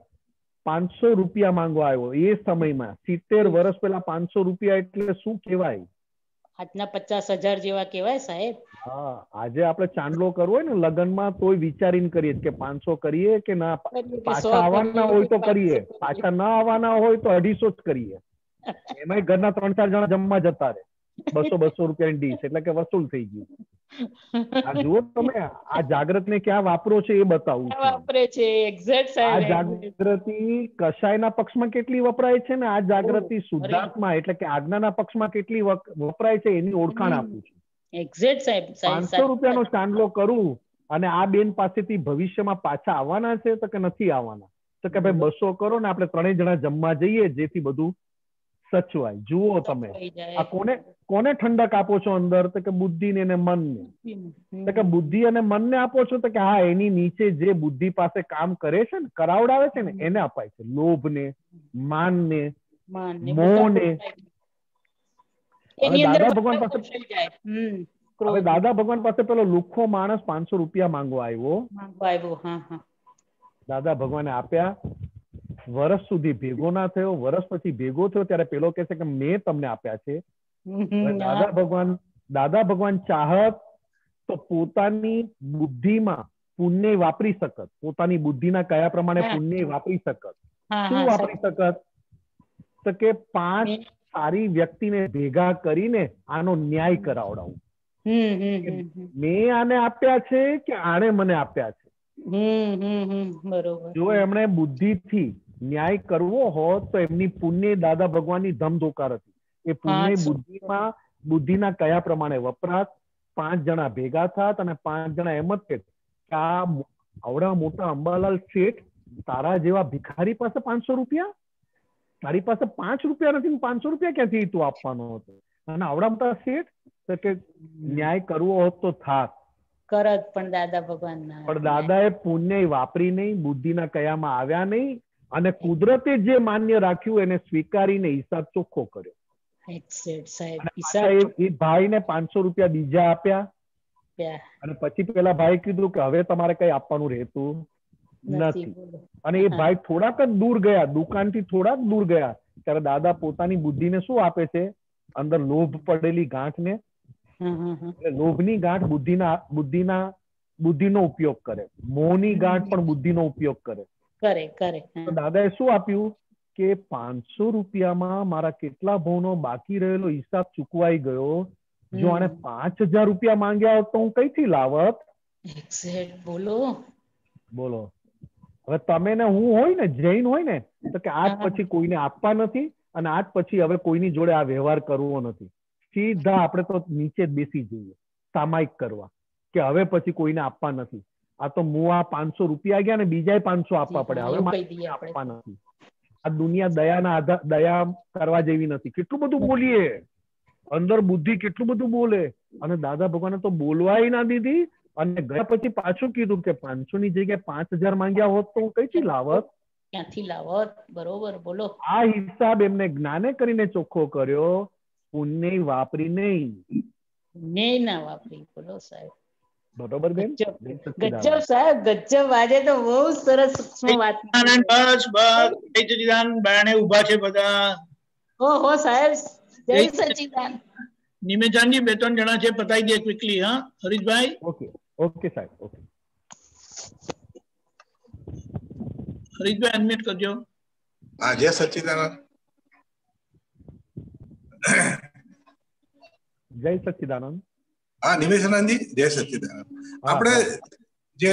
પાંચસો રૂપિયા માંગવા આવ્યો એ સમયમાં. સિત્તેર વર્ષ પહેલા પાંચસો રૂપિયા એટલે શું કેવાય આજના પચાસ હજાર જેવા કેવાય સાહેબ. હા આજે આપણે ચાંદલો કરવો હોય ને લગ્નમાં તોય વિચારીને કરીએ કે પાંચસો કરીએ કે ના? પાછા આવવાના હોય તો કરીએ. પાછા ના આવવાના હોય તો અઢીસો જ કરીએ. એમાંય ઘરના ત્રણ ચાર જણા જમવા જતા રહે. બસો બસો રૂપિયાની ડીશ એટલે કે વસૂલ થઈ ગયું. આ જુઓ તમે આ જાગૃતને ક્યાં વાપરો છે એ બતાવું વાપરે છે એક્ઝેક્ટ આ જાગૃતિ કશાયના પક્ષમાં કેટલી વપરાય છે ને? આ જાગૃતિ શુદ્ધાત્મા એટલે કે આજ્ઞાના પક્ષમાં કેટલી વપરાય છે એની ઓળખાણ આપું છું. એક્ઝેક્ટ સાહેબ પાંચસો રૂપિયાનો ચાંદલો કરું અને આ બેન પાસેથી ભવિષ્યમાં પાછા આવવાના છે તો કે નથી આવવાના? તો કે ભાઈ બસો કરો ને આપણે ત્રણેય જણા જમવા જઈએ જેથી બધું સચવાય. જુઓ તમે. આ કોને કોને ઠંડક આપો છો અંદર? તો કે બુદ્ધિને અને મનને. ને તો કે બુદ્ધિ અને મનને આપો છો તો કે હા એની નીચે જે બુદ્ધિ પાસે કામ કરે છે ને કરાવડાવે છે ને એને અપાય છે. લોભને માનને માન. ને મોહને. દાદા ભગવાન પાસે હવે દાદા ભગવાન પાસે પેલો લુખ્ખો માણસ પાંચસો રૂપિયા માંગવા આવ્યો. દાદા ભગવાને આપ્યા. વર્ષ સુધી ભેગો ના થયો વર્ષ પછી ભેગો થયો ત્યારે પેલો કે છે કે મેં તમને આપ્યા છે. દાદા ભગવાન દાદા ભગવાન ચાહત તો પોતાની બુદ્ધિમાં પુણ્ય વાપરી શકત. પોતાની બુદ્ધિના કયા પ્રમાણે. પુણ્ય વાપરી શકત? શું વાપરી શકત? તો કે પાંચ સારી વ્યક્તિને ભેગા કરીને આનો ન્યાય કરાવડાવું. મેં આને આપ્યા છે કે આણે મને આપ્યા છે? બરોબર. જો એમણે બુદ્ધિથી ન્યાય કરવો હોત તો એમની પુણ્ય દાદા ભગવાનની ધમધોકાર હતી. એ પુણ્ય બુદ્ધિમાં બુદ્ધિના કયા પ્રમાણે વપરાત? પાંચ જણા ભેગા થાત અને પાંચ જણા એમ જ કે આ આવડા મોટા અંબાલાલ શેઠ તારા જેવા ભિખારી પાસે પાંચસો રૂપિયા? તારી પાસે પાંચ રૂપિયા નથી પાંચસો રૂપિયા ક્યાંથી તું આપવાનો હતો? અને આવડા મોટા શેઠ કે ન્યાય કરવો હોત તો થાત. કરત પણ દાદા ભગવાન પણ દાદા એ પુણ્ય વાપરી નહીં બુદ્ધિના કયામાં આવ્યા નહીં અને કુદરતે જે માન્ય રાખ્યું એને સ્વીકારીને હિસાબ ચોખ્ખો કર્યો. એ- ભાઈને પાંચસો રૂપિયા બીજા આપ્યા. અને પછી પેલા ભાઈ કીધું કે હવે તમારે કઈ આપવાનું રહેતું નથી અને એ ભાઈ થોડાક જ દૂર ગયા દુકાનથી થોડાક દૂર ગયા ત્યારે દાદા પોતાની બુદ્ધિને શું આપે છે? અંદર લોભ પડેલી ગાંઠને. હા હા એટલે લોભની ગાંઠ બુદ્ધિના બુદ્ધિના બુદ્ધિનો ઉપયોગ કરે. મોહની ગાંઠ પણ બુદ્ધિનો ઉપયોગ કરે. કરે કરે તો દાદાએ શું આપ્યું? કે પાંચસો રૂપિયામાં મારા કેટલા ભાવનો બાકી રહેલો હિસાબ ચૂકવાઈ ગયો? જો આને પાંચ હજાર રૂપિયા માંગ્યા હોત તો હું કઈથી લાવત? બોલો. બોલો. હવે તમે ને હું હોય ને જૈન હોય ને તો કે આજ પછી કોઈને આપવા નથી અને આજ પછી હવે કોઈની જોડે આ વ્યવહાર કરવો નથી. સીધા આપણે તો નીચે બેસી જઈએ સામાયિક કરવા કે હવે પછી કોઈને આપવા નથી. આ તો મુવા પાંચસો રૂપિયા ગયા ને બીજા પાંચસો આપવા પડે. હવે આપવા નથી. આ દુનિયા દયાના આધાર દયા કરવા જેવી નથી. કેટલું બધું બોલીએ. અંદર બુદ્ધિ કેટલું બધું બોલે. અને દાદા ભગવાને તો બોલવાય ના દીધી. અને ગયા પછી પાછું કીધું કે પાંચસો ની જગ્યાએ પાંચ હજાર માંગ્યા હોત તો હું કઈથી લાવત? ક્યાંથી લાવત? બરોબર બોલો. આ હિસાબ એમને જ્ઞાને કરીને ચોખ્ખો કર્યો. પુણ્ય વાપરી નહીં. ના વાપરી બોલો સાહેબ. બરોબર બેન? ગજબ. બેન સચ્ચિદાનંદ. ગજબ સાહેબ ગજબ. આજે તો બહુ સરસ સૂક્ષ્મ વાત. આનંદ બસ બસ. જય સચિદાન બારણે ઊભા છે બધા. ઓહો સાહેબ. જય જય સચિદાન. નિમેશાનજી બે ત્રણ જણા છે પતાઈ દે ક્વિકલી હા? હરીશભાઈ? ઓકે ઓકે સાહેબ ઓકે. હરીશભાઈ અનમ્યુટ કરજો. હા જય સચ્ચિદાનંદ જય સચ્ચિદાનંદ હા નિમેશાનંદજી જય સચિદાનંદ આપણે. જે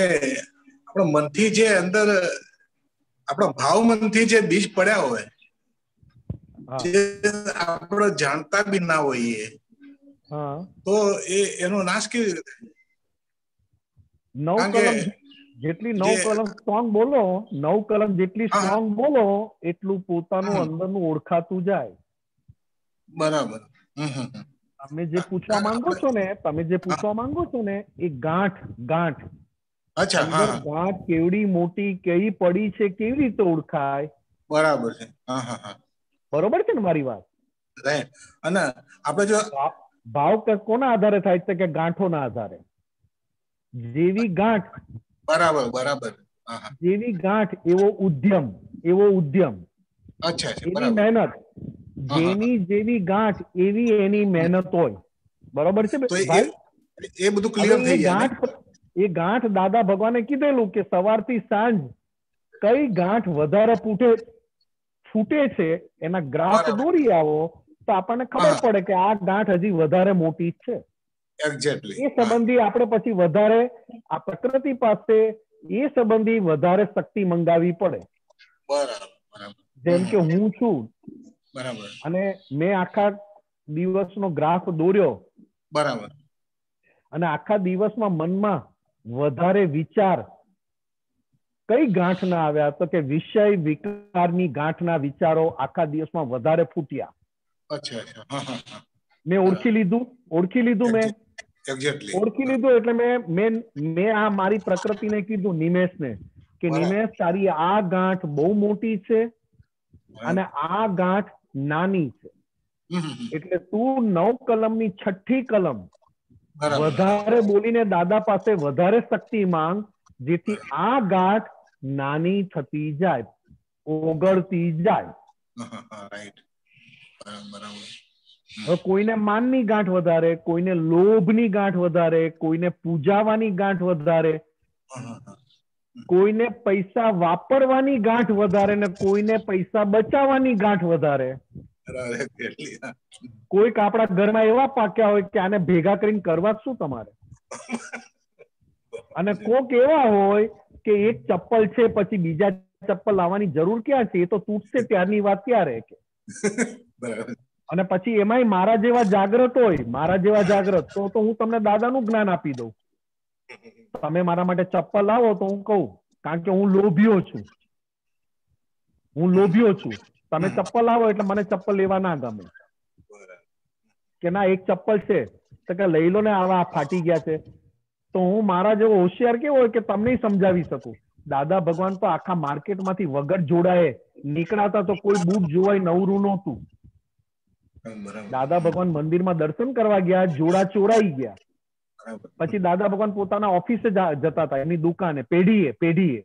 આપણા મનથી જે અંદર આપણા ભાવ મનથી જે બીજ પડ્યા હોય જે આપણે જાણતા બી ના હોઈએ હા તો એ એનો નાશ કેવી રીતે નવ કલમ જેટલી નવ કલમ સ્ટ્રોંગ બોલો નવ કલમ જેટલી. સ્ટ્રોંગ બોલો એટલું પોતાનું. અંદરનું ઓળખાતું જાય બરાબર હમ હમ. તમે જે પૂછવા માંગો છો ને તમે જે પૂછવા માંગો છો ને એ ગાંઠ ગાંઠ. અચ્છા હા ગાંઠ કેવડી મોટી કેવી પડી છે કેવી રીતે ઓળખાય? બરાબર છે. હા હા હા. બરોબર છે ને મારી વાત? રાઈટ. અને આપણે જો ભાવ- કોના આધારે થાય છે કે ગાંઠોના આધારે? જેવી ગાંઠ. બરાબર બરાબર. જેવી ગાંઠ એવો ઉદ્યમ એવો ઉદ્યમ. અચ્છા એવી મહેનત. જેની જેવી ગાંઠ એવી એની મહેનત હોય. બરોબર છે એ બધું ક્લિયર થઈ? ગાંઠ એ ગાંઠ દાદા ભગવાને કીધેલું કે સવારથી સાંજ કઈ ગાંઠ વધારે ફૂટે ફૂટે છે એના ગ્રાફ દોરી આવો તો આપણને ખબર પડે કે આ ગાંઠ હજી વધારે મોટી છે. એ સંબંધી આપણે પછી વધારે આ પ્રકૃતિ પાસે એ સંબંધી વધારે શક્તિ મંગાવી પડે. બરાબર જેમ કે હું છું બરાબર. અને મેં આખા દિવસનો ગ્રાફ દોર્યો. બરાબર. અને આખા દિવસમાં મનમાં વધારે વિચાર કઈ ગાંઠના આવ્યા? તો કે વિષય વિકારની ગાંઠના વિચારો આખા દિવસમાં વધારે ફૂટ્યા. મેં ઓળખી લીધું. ઓળખી લીધું મેં. ઓળખી લીધું એટલે મેં મેં મેં આ મારી પ્રકૃતિને કીધું નિમેશને કે નિમેશ તારી આ ગાંઠ બહુ મોટી છે. અને આ ગાંઠ નાની છે. એટલે તું નવ કલમની છઠ્ઠી કલમ વધારે બોલીને દાદા પાસે વધારે શક્તિ માંગ જેથી આ ગાંઠ નાની થતી જાય ઓગળતી જાય. રાઈટ બરાબર હવે કોઈને માનની ગાંઠ વધારે કોઈને લોભની ગાંઠ વધારે કોઈને પૂજાવાની ગાંઠ વધારે. કોઈને પૈસા વાપરવાની ગાંઠ વધારે ને કોઈને પૈસા બચાવવાની ગાંઠ વધારે. કોઈક આપણા ઘરમાં એવા પાક્યા હોય કે આને ભેગા કરીને કરવા શું તમારે? અને કોક એવા હોય કે એક ચપ્પલ છે પછી બીજા ચપ્પલ લાવવાની જરૂર ક્યાં છે? એ તો તૂટશે ત્યારની વાત ક્યારે કે? અને પછી એમાંય મારા જેવા જાગ્રત હોય મારા જેવા જાગ્રત તો તો હું તમને દાદાનું જ્ઞાન આપી દઉં. તમે મારા માટે ચપ્પલ લાવો તો હું કહું કારણ કે હું લોભિયો છું. હું લોભિયો છું. તમે ચપ્પલ લાવો એટલે મને ચપ્પલ લેવા ના ગમે. કે ના એક ચપ્પલ છે. તો કે લઈ લો ને આવા ફાટી ગયા છે. તો હું મારા જેવો હોશિયાર કેવો હોય કે તમને સમજાવી શકું? દાદા ભગવાન તો આખા માર્કેટમાંથી વગર જોડાએ નીકળાતા તો કોઈ બૂટ જોવાય નવરું નહોતું. દાદા ભગવાન મંદિરમાં દર્શન કરવા ગયા જોડા ચોરાઈ ગયા. પછી દાદા ભગવાન પોતાના ઓફિસે જતા હતા એની દુકાને પેઢીએ પેઢીએ.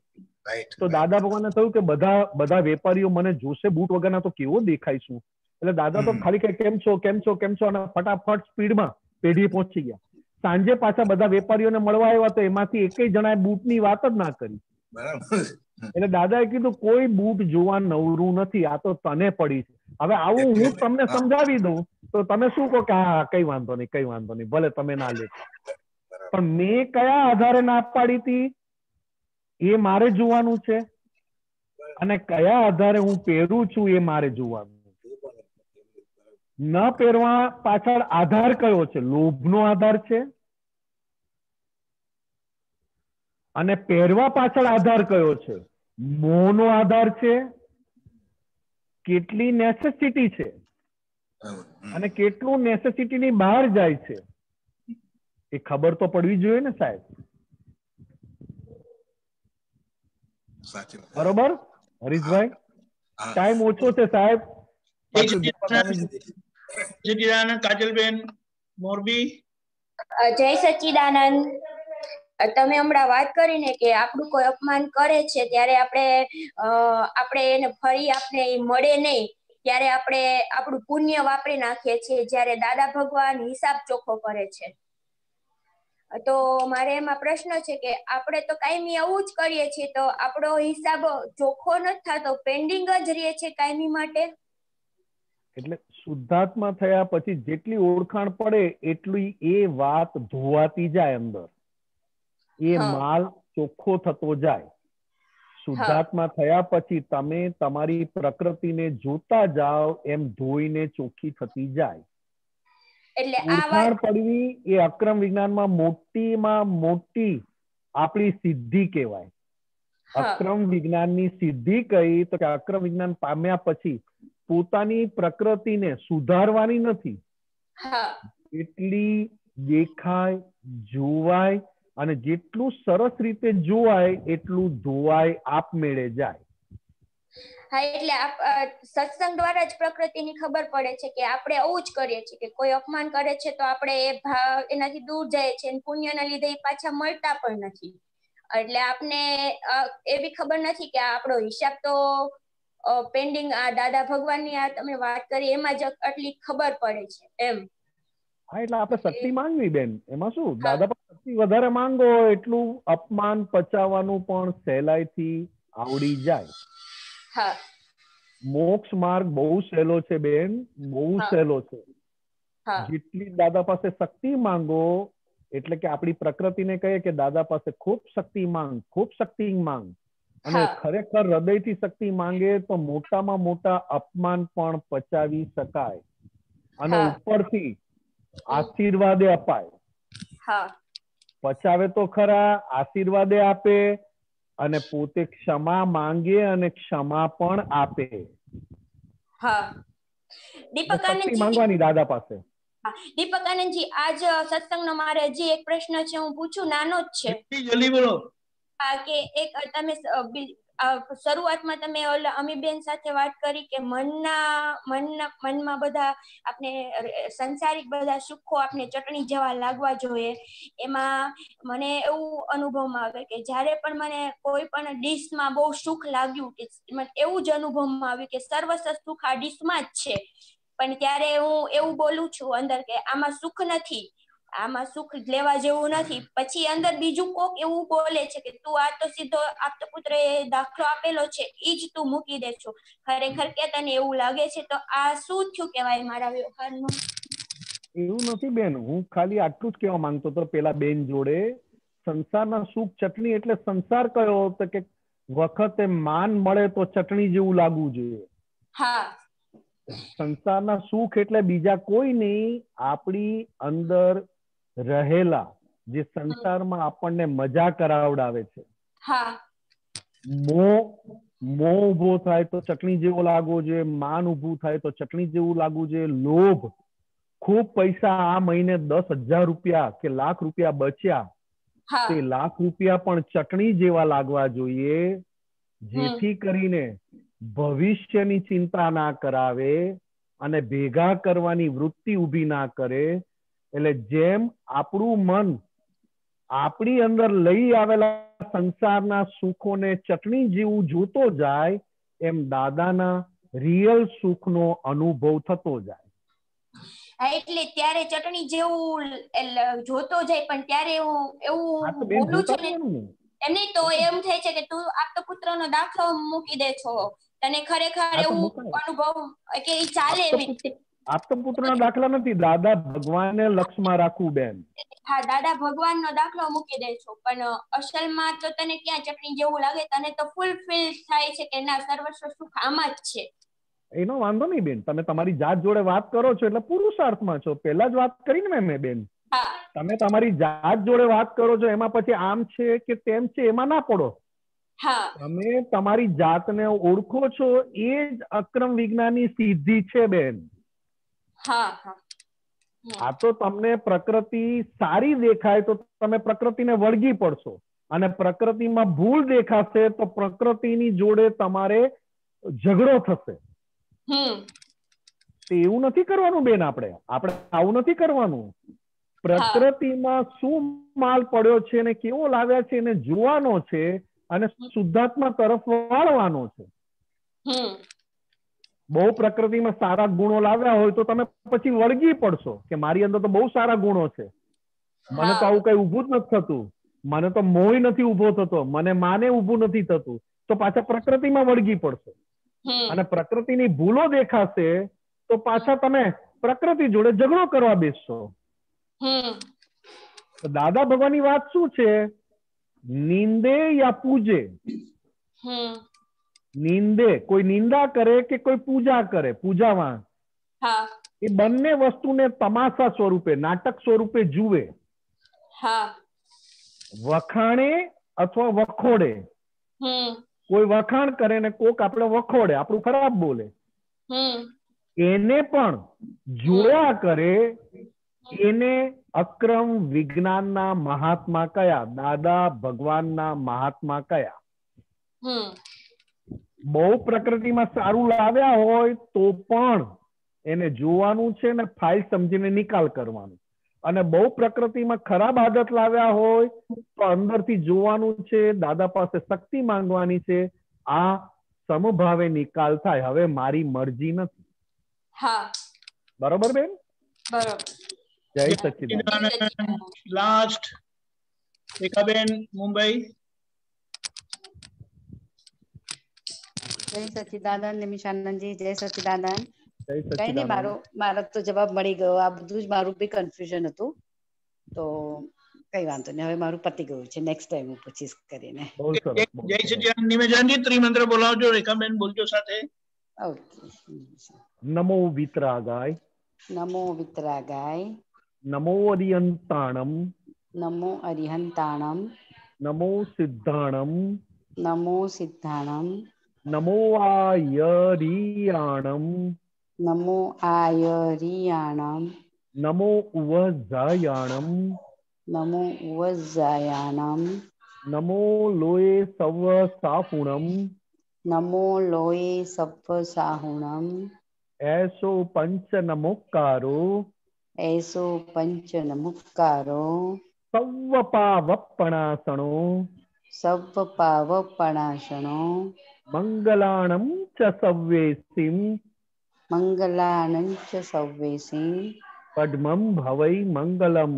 તો દાદા ભગવાને થયું કે બધા બધા વેપારીઓ મને જોશે બૂટ વગરના તો કેવો દેખાય છું એટલે દાદા તો ખાલી કે કેમ છો કેમ છો કેમ છો અને ફટાફટ સ્પીડમાં પેઢીએ પહોંચી ગયા. સાંજે પાછા બધા વેપારીઓને મળવા આવ્યા તો એમાંથી એકેય જણાએ બૂટની વાત જ ના કરી. બરાબર. એટલે દાદાએ કીધું કોઈ બૂટ જોવા નવરું નથી આ તો તને પડી છે. હવે આવું હું તમને સમજાવી દઉં તો તમે શું કહો કે હા કઈ વાંધો નહીં કઈ વાંધો નહીં ભલે તમે ના લેતા પણ મેં કયા આધારે ના પાડી હતી? એ મારે જોવાનું છે. અને કયા આધારે હું પહેરું છું એ મારે જોવાનું ન પહેરવા પાછળ આધાર કયો છે? લોભનો આધાર છે? અને પહેરવા પાછળ આધાર કયો છે? મોહનો આધાર છે? કેટલી નેસેસિટી છે અને કેટલું નેસેસિટી ની બહાર જાય છે એ ખબર તો પડવી જોઈએ ને સાહેબ બરોબર હરીશભાઈ. ટાઈમ ઓછો છે સાહેબ કાજલબેન મોરબી જય સચ્ચિદાનંદ અ, તમે હમણાં વાત કરીને કે આપણું કોઈ અપમાન કરે છે, ત્યારે આપણે આપણે એને ફરી આપણે મળે નહીં, ત્યારે આપણે આપણું પુણ્ય વાપરી નાખીએ છીએ, જ્યારે દાદા ભગવાન હિસાબ ચોખ્ખો કરે છે. તો મારે એમાં પ્રશ્ન છે કે આપણે તો કાયમી આવું જ કરીએ છીએ, તો આપણો હિસાબ ચોખ્ખો નથી થતો, પેન્ડિંગ જ રહે છે કાયમી માટે? એટલે શુદ્ધાત્મા થયા પછી જેટલી ઓળખાણ પડે, એટલી એ વાત ધોવાતી જાય અંદર. એ માલ ચોખ્ખો થતો જાય. શુદ્ધાત્મા થયા પછી તમે તમારી પ્રકૃતિને જોતા જાઓ એમ ધોઈને ચોખ્ખી થતી જાય. ઓળખાણ પડવી એ અક્રમ વિજ્ઞાનમાં મોટીમાં મોટી આપણી સિદ્ધિ કહેવાય. અક્રમ વિજ્ઞાનની સિદ્ધિ કહી તો કે અક્રમ વિજ્ઞાન પામ્યા પછી પોતાની પ્રકૃતિને સુધારવાની નથી. એટલી દેખાય જોવાય અને જેટલું સરસ રીતે જોવાય, એટલું ધોવાય આપમેળે જાય. હા, એટલે આપ- સત્સંગ દ્વારા જ પ્રકૃતિની ખબર પડે છે કે આપણે આવું જ કરીએ છીએ કે કોઈ અપમાન કરે છે તો આપણે એ ભાવ એનાથી દૂર જાય છે પુણ્યના લીધે એ પાછા મળતા પણ નથી. એટલે આપને એવી ખબર નથી કે આપણો હિસાબ તો પેન્ડિંગ આ દાદા ભગવાનની આ તમે વાત કરી એમાં જ આટલી ખબર પડે છે એમ. હા એટલે આપણે શક્તિ માંગવી બેન. એમાં શું? દાદા પાસે શક્તિ વધારે માંગો એટલું અપમાન પચાવવાનું પણ સહેલાઈથી આવડી જાય. હા. મોક્ષ માર્ગ બહુ સહેલો છે બેન બહુ સહેલો છે. જેટલી દાદા પાસે શક્તિ માંગો એટલે કે આપણી પ્રકૃતિને કહીએ કે દાદા પાસે ખૂબ શક્તિ માંગ ખૂબ શક્તિ માંગ. અને. ખરેખર હૃદયથી શક્તિ માંગે તો મોટામાં મોટા અપમાન પણ પચાવી શકાય. અને ઉપરથી આશીર્વાદે અપાય. હા. પચાવે તો ખરા આશીર્વાદે આપે અને પોતે ક્ષમા માંગે અને ક્ષમા પણ આપે. દીપક માંગવાની દાદા પાસે. દીપક આનંદજી આજ સત્સંગનો મારે હજી એક પ્રશ્ન છે હું પૂછું નાનો જ છે. જલ્દી બોલો. કે એક તમે શરૂઆતમાં તમે ઓલા અમીબેન સાથે વાત કરી કે મનના મનના મનમાં બધા આપણે સંસારિક બધા સુખો આપણે ચટણી જેવા લાગવા જોઈએ. એમાં મને એવું અનુભવમાં આવે કે જ્યારે પણ મને કોઈ પણ ડીશમાં બહુ સુખ લાગ્યું કે એવું જ અનુભવમાં આવ્યું કે સર્વસ્વ સુખ આ ડીશમાં જ છે. પણ ત્યારે હું એવું બોલું છું અંદર કે આમાં સુખ નથી. આમાં સુખ લેવા જેવું નથી. પછી અંદર બીજું કોક એવું બોલે છે કે તું આ તો સીધો આપતો પુત્ર દાખલો આપેલો છે એ જ તું મૂકી દે છો. ખરેખર કે તને એવું લાગે છે તો આ શું થયું કેવાય મારા વ્યવહારનું એવું નથી બેન. હું ખાલી આટલું જ કહેવા માંગતો હતો. પેલા બેન જોડે સંસારના સુખ ચટણી એટલે સંસાર કયો તો કે વખતે માન મળે તો ચટણી જેવું લાગવું જોઈએ. હા. સંસારના સુખ એટલે બીજા કોઈ નહીં. આપણી અંદર રહેલા જે સંસારમાં આપણને મજા કરાવડાવે છે. મોહ મોહ ઊભો થાય તો ચટણી જેવો લાગવો જોઈએ માન ઉભું થાય તો ચટણી જેવું લાગવું જોઈએ. લોભ ખૂબ પૈસા આ મહિને દસ હજાર રૂપિયા કે લાખ રૂપિયા બચ્યા તે લાખ રૂપિયા પણ ચટણી જેવા લાગવા જોઈએ જેથી કરીને ભવિષ્યની ચિંતા ના કરાવે અને ભેગા કરવાની વૃત્તિ ઊભી ના કરે એટલે જેમ આપણું મન આપણી અંદર લઈ આવેલા સંસારના સુખોને ચટણી જેવું જોતો જાય એમ દાદાના રિયલ સુખનો અનુભવ થતો જાય. હા એટલે ત્યારે ચટણી જેવું જોતો જાય પણ ત્યારે એવું એવું બોલું છું ને રહેવાનું ને. એમ નહીં તો એમ થાય છે કે તું આપતો પુત્રનો દાખલો મૂકી દે છો. તને ખરેખર એવું અનુભવ કે ચાલે એવી પુત્ર- ના દાખલા નથી દાદા ભગવાનને લક્ષમાં રાખવું બેન. હા દાદા ભગવાનનો દાખલો મૂકી દે છો પણ અસલમાં તો તને ક્યાં ચટણી જેવું લાગે? તને તો ફૂલફિલ થાય છે કે ના સર્વસ્વ સુખ આમાં જ છે. એનો વાંધો નહીં બેન. તમે તમારી જાત જોડે વાત કરો છો એટલે પુરુષાર્થમાં છો. પહેલા જ વાત કરીને મેં બેન. તમે તમારી જાત જોડે વાત કરો છો એમાં પછી આમ છે કે તેમ છે એમાં ના પડો. તમે તમારી જાતને ઓળખો છો એ જ અક્રમ વિજ્ઞાનની સિદ્ધિ છે બેન. હા હા. આ તો તમને પ્રકૃતિ સારી દેખાય તો તમે પ્રકૃતિને વળગી પડશો. અને પ્રકૃતિમાં ભૂલ દેખાશે તો પ્રકૃતિની જોડે તમારે ઝઘડો થશે. એવું નથી કરવાનું બેન આપણે. આપણે આવું નથી કરવાનું. પ્રકૃતિમાં શું માલ પડ્યો છે અને કેવો લાવ્યા છે એને જોવાનો છે અને શુદ્ધાત્મા તરફ વાળવાનો છે. બહુ પ્રકૃતિમાં સારા ગુણો લાવ્યા હોય તો તમે પછી વળગી પડશો કે મારી અંદર તો બહુ સારા ગુણો છે. મને તો આવું કઈ ઉભું જ નથી થતું. મને તો મોય નથી ઊભો થતો. મને માને ઉભું નથી થતું. તો પાછા પ્રકૃતિમાં વળગી પડશો. અને પ્રકૃતિની ભૂલો દેખાશે તો પાછા તમે પ્રકૃતિ જોડે ઝઘડો કરવા બેસશો. દાદા ભગવાનની વાત શું છે? નિંદે યા પૂજે? નિંદે કોઈ નિંદા કરે કે કોઈ પૂજા કરે? પૂજાવાન એ બંને વસ્તુને તમાશા સ્વરૂપે નાટક સ્વરૂપે જુએ. વખાણે અથવા વખોડે. કોઈ વખાણ કરે ને કોક આપણે વખોડે આપણું ખરાબ બોલે. એને પણ જોયા કરે એને અક્રમ વિજ્ઞાનના મહાત્મા કયા? દાદા ભગવાનના મહાત્મા કયા? બહુ પ્રકૃતિમાં સારું લાવ્યા હોય તો પણ એને જોવાનું છે ને ફાઇલ સમજીને નિકાલ કરવાનું. અને બહુ પ્રકૃતિમાં ખરાબ આદત લાવ્યા હોય તો અંદરથી જોવાનું છે દાદા પાસે શક્તિ માંગવાની છે આ સમભાવે નિકાલ થાય. હવે મારી મરજી નથી. હા. બરોબર બેન? બરોબર. જય સચિદાન લાસ્ટ રેખાબેન મુંબઈ. જય સચિદાનંદ નિમિષાનંદજી જય સચિદાનંદ. કઈ નહીં મારો મારો તો જવાબ મળી ગયો. આ બધું જ મારું બી કન્ફ્યુઝન હતું. તો કઈ વાંધો નહીં હવે મારું પતી ગયું છે. નેક્સ્ટ ટાઈમ હું પૂછીશ કરીને. જય સચિદાનંદ. ત્રિમંત્ર બોલાવજો. રેખાબેન બોલજો સાથે. ઓકે. નમો વિતરાગાય. નમો વિતરાગાય. નમો અરિહંતાણમ. નમો અરિહંતાણમ. નમો સિદ્ધાણમ. નમો સિદ્ધાણમ. નમો આયરિયાણમ નમો આયરિયાણમ નમો ઉવઝાયાણમ નમો ઉવઝાયાણમ નમો લોય સવ સાપુણમ નમો લોય સપ્પ સાહુણમ એસો પંચ નમોકારો એસો પંચ નમોકારો સવ પાવપણાસણો સવ પાવપણાશણો મંગલાણમ ચ સવ્યેસિમ મંગલાનં ચ સવ્યેસિં પદ્મમ ભવૈ મંગલમ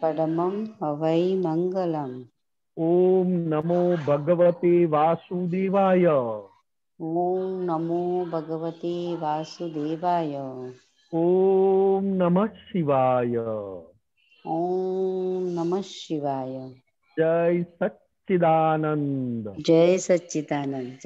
પડમમ હવૈ મંગલમ ઓમ નમો ભગવતે વાસુદેવાય ઓમ નમો ભગવતે વાસુદેવાય ઓમ નમઃ શિવાય ઓમ નમઃ શિવાય જય સચ્ચિદાનંદ જય સચ્ચિદાનંદ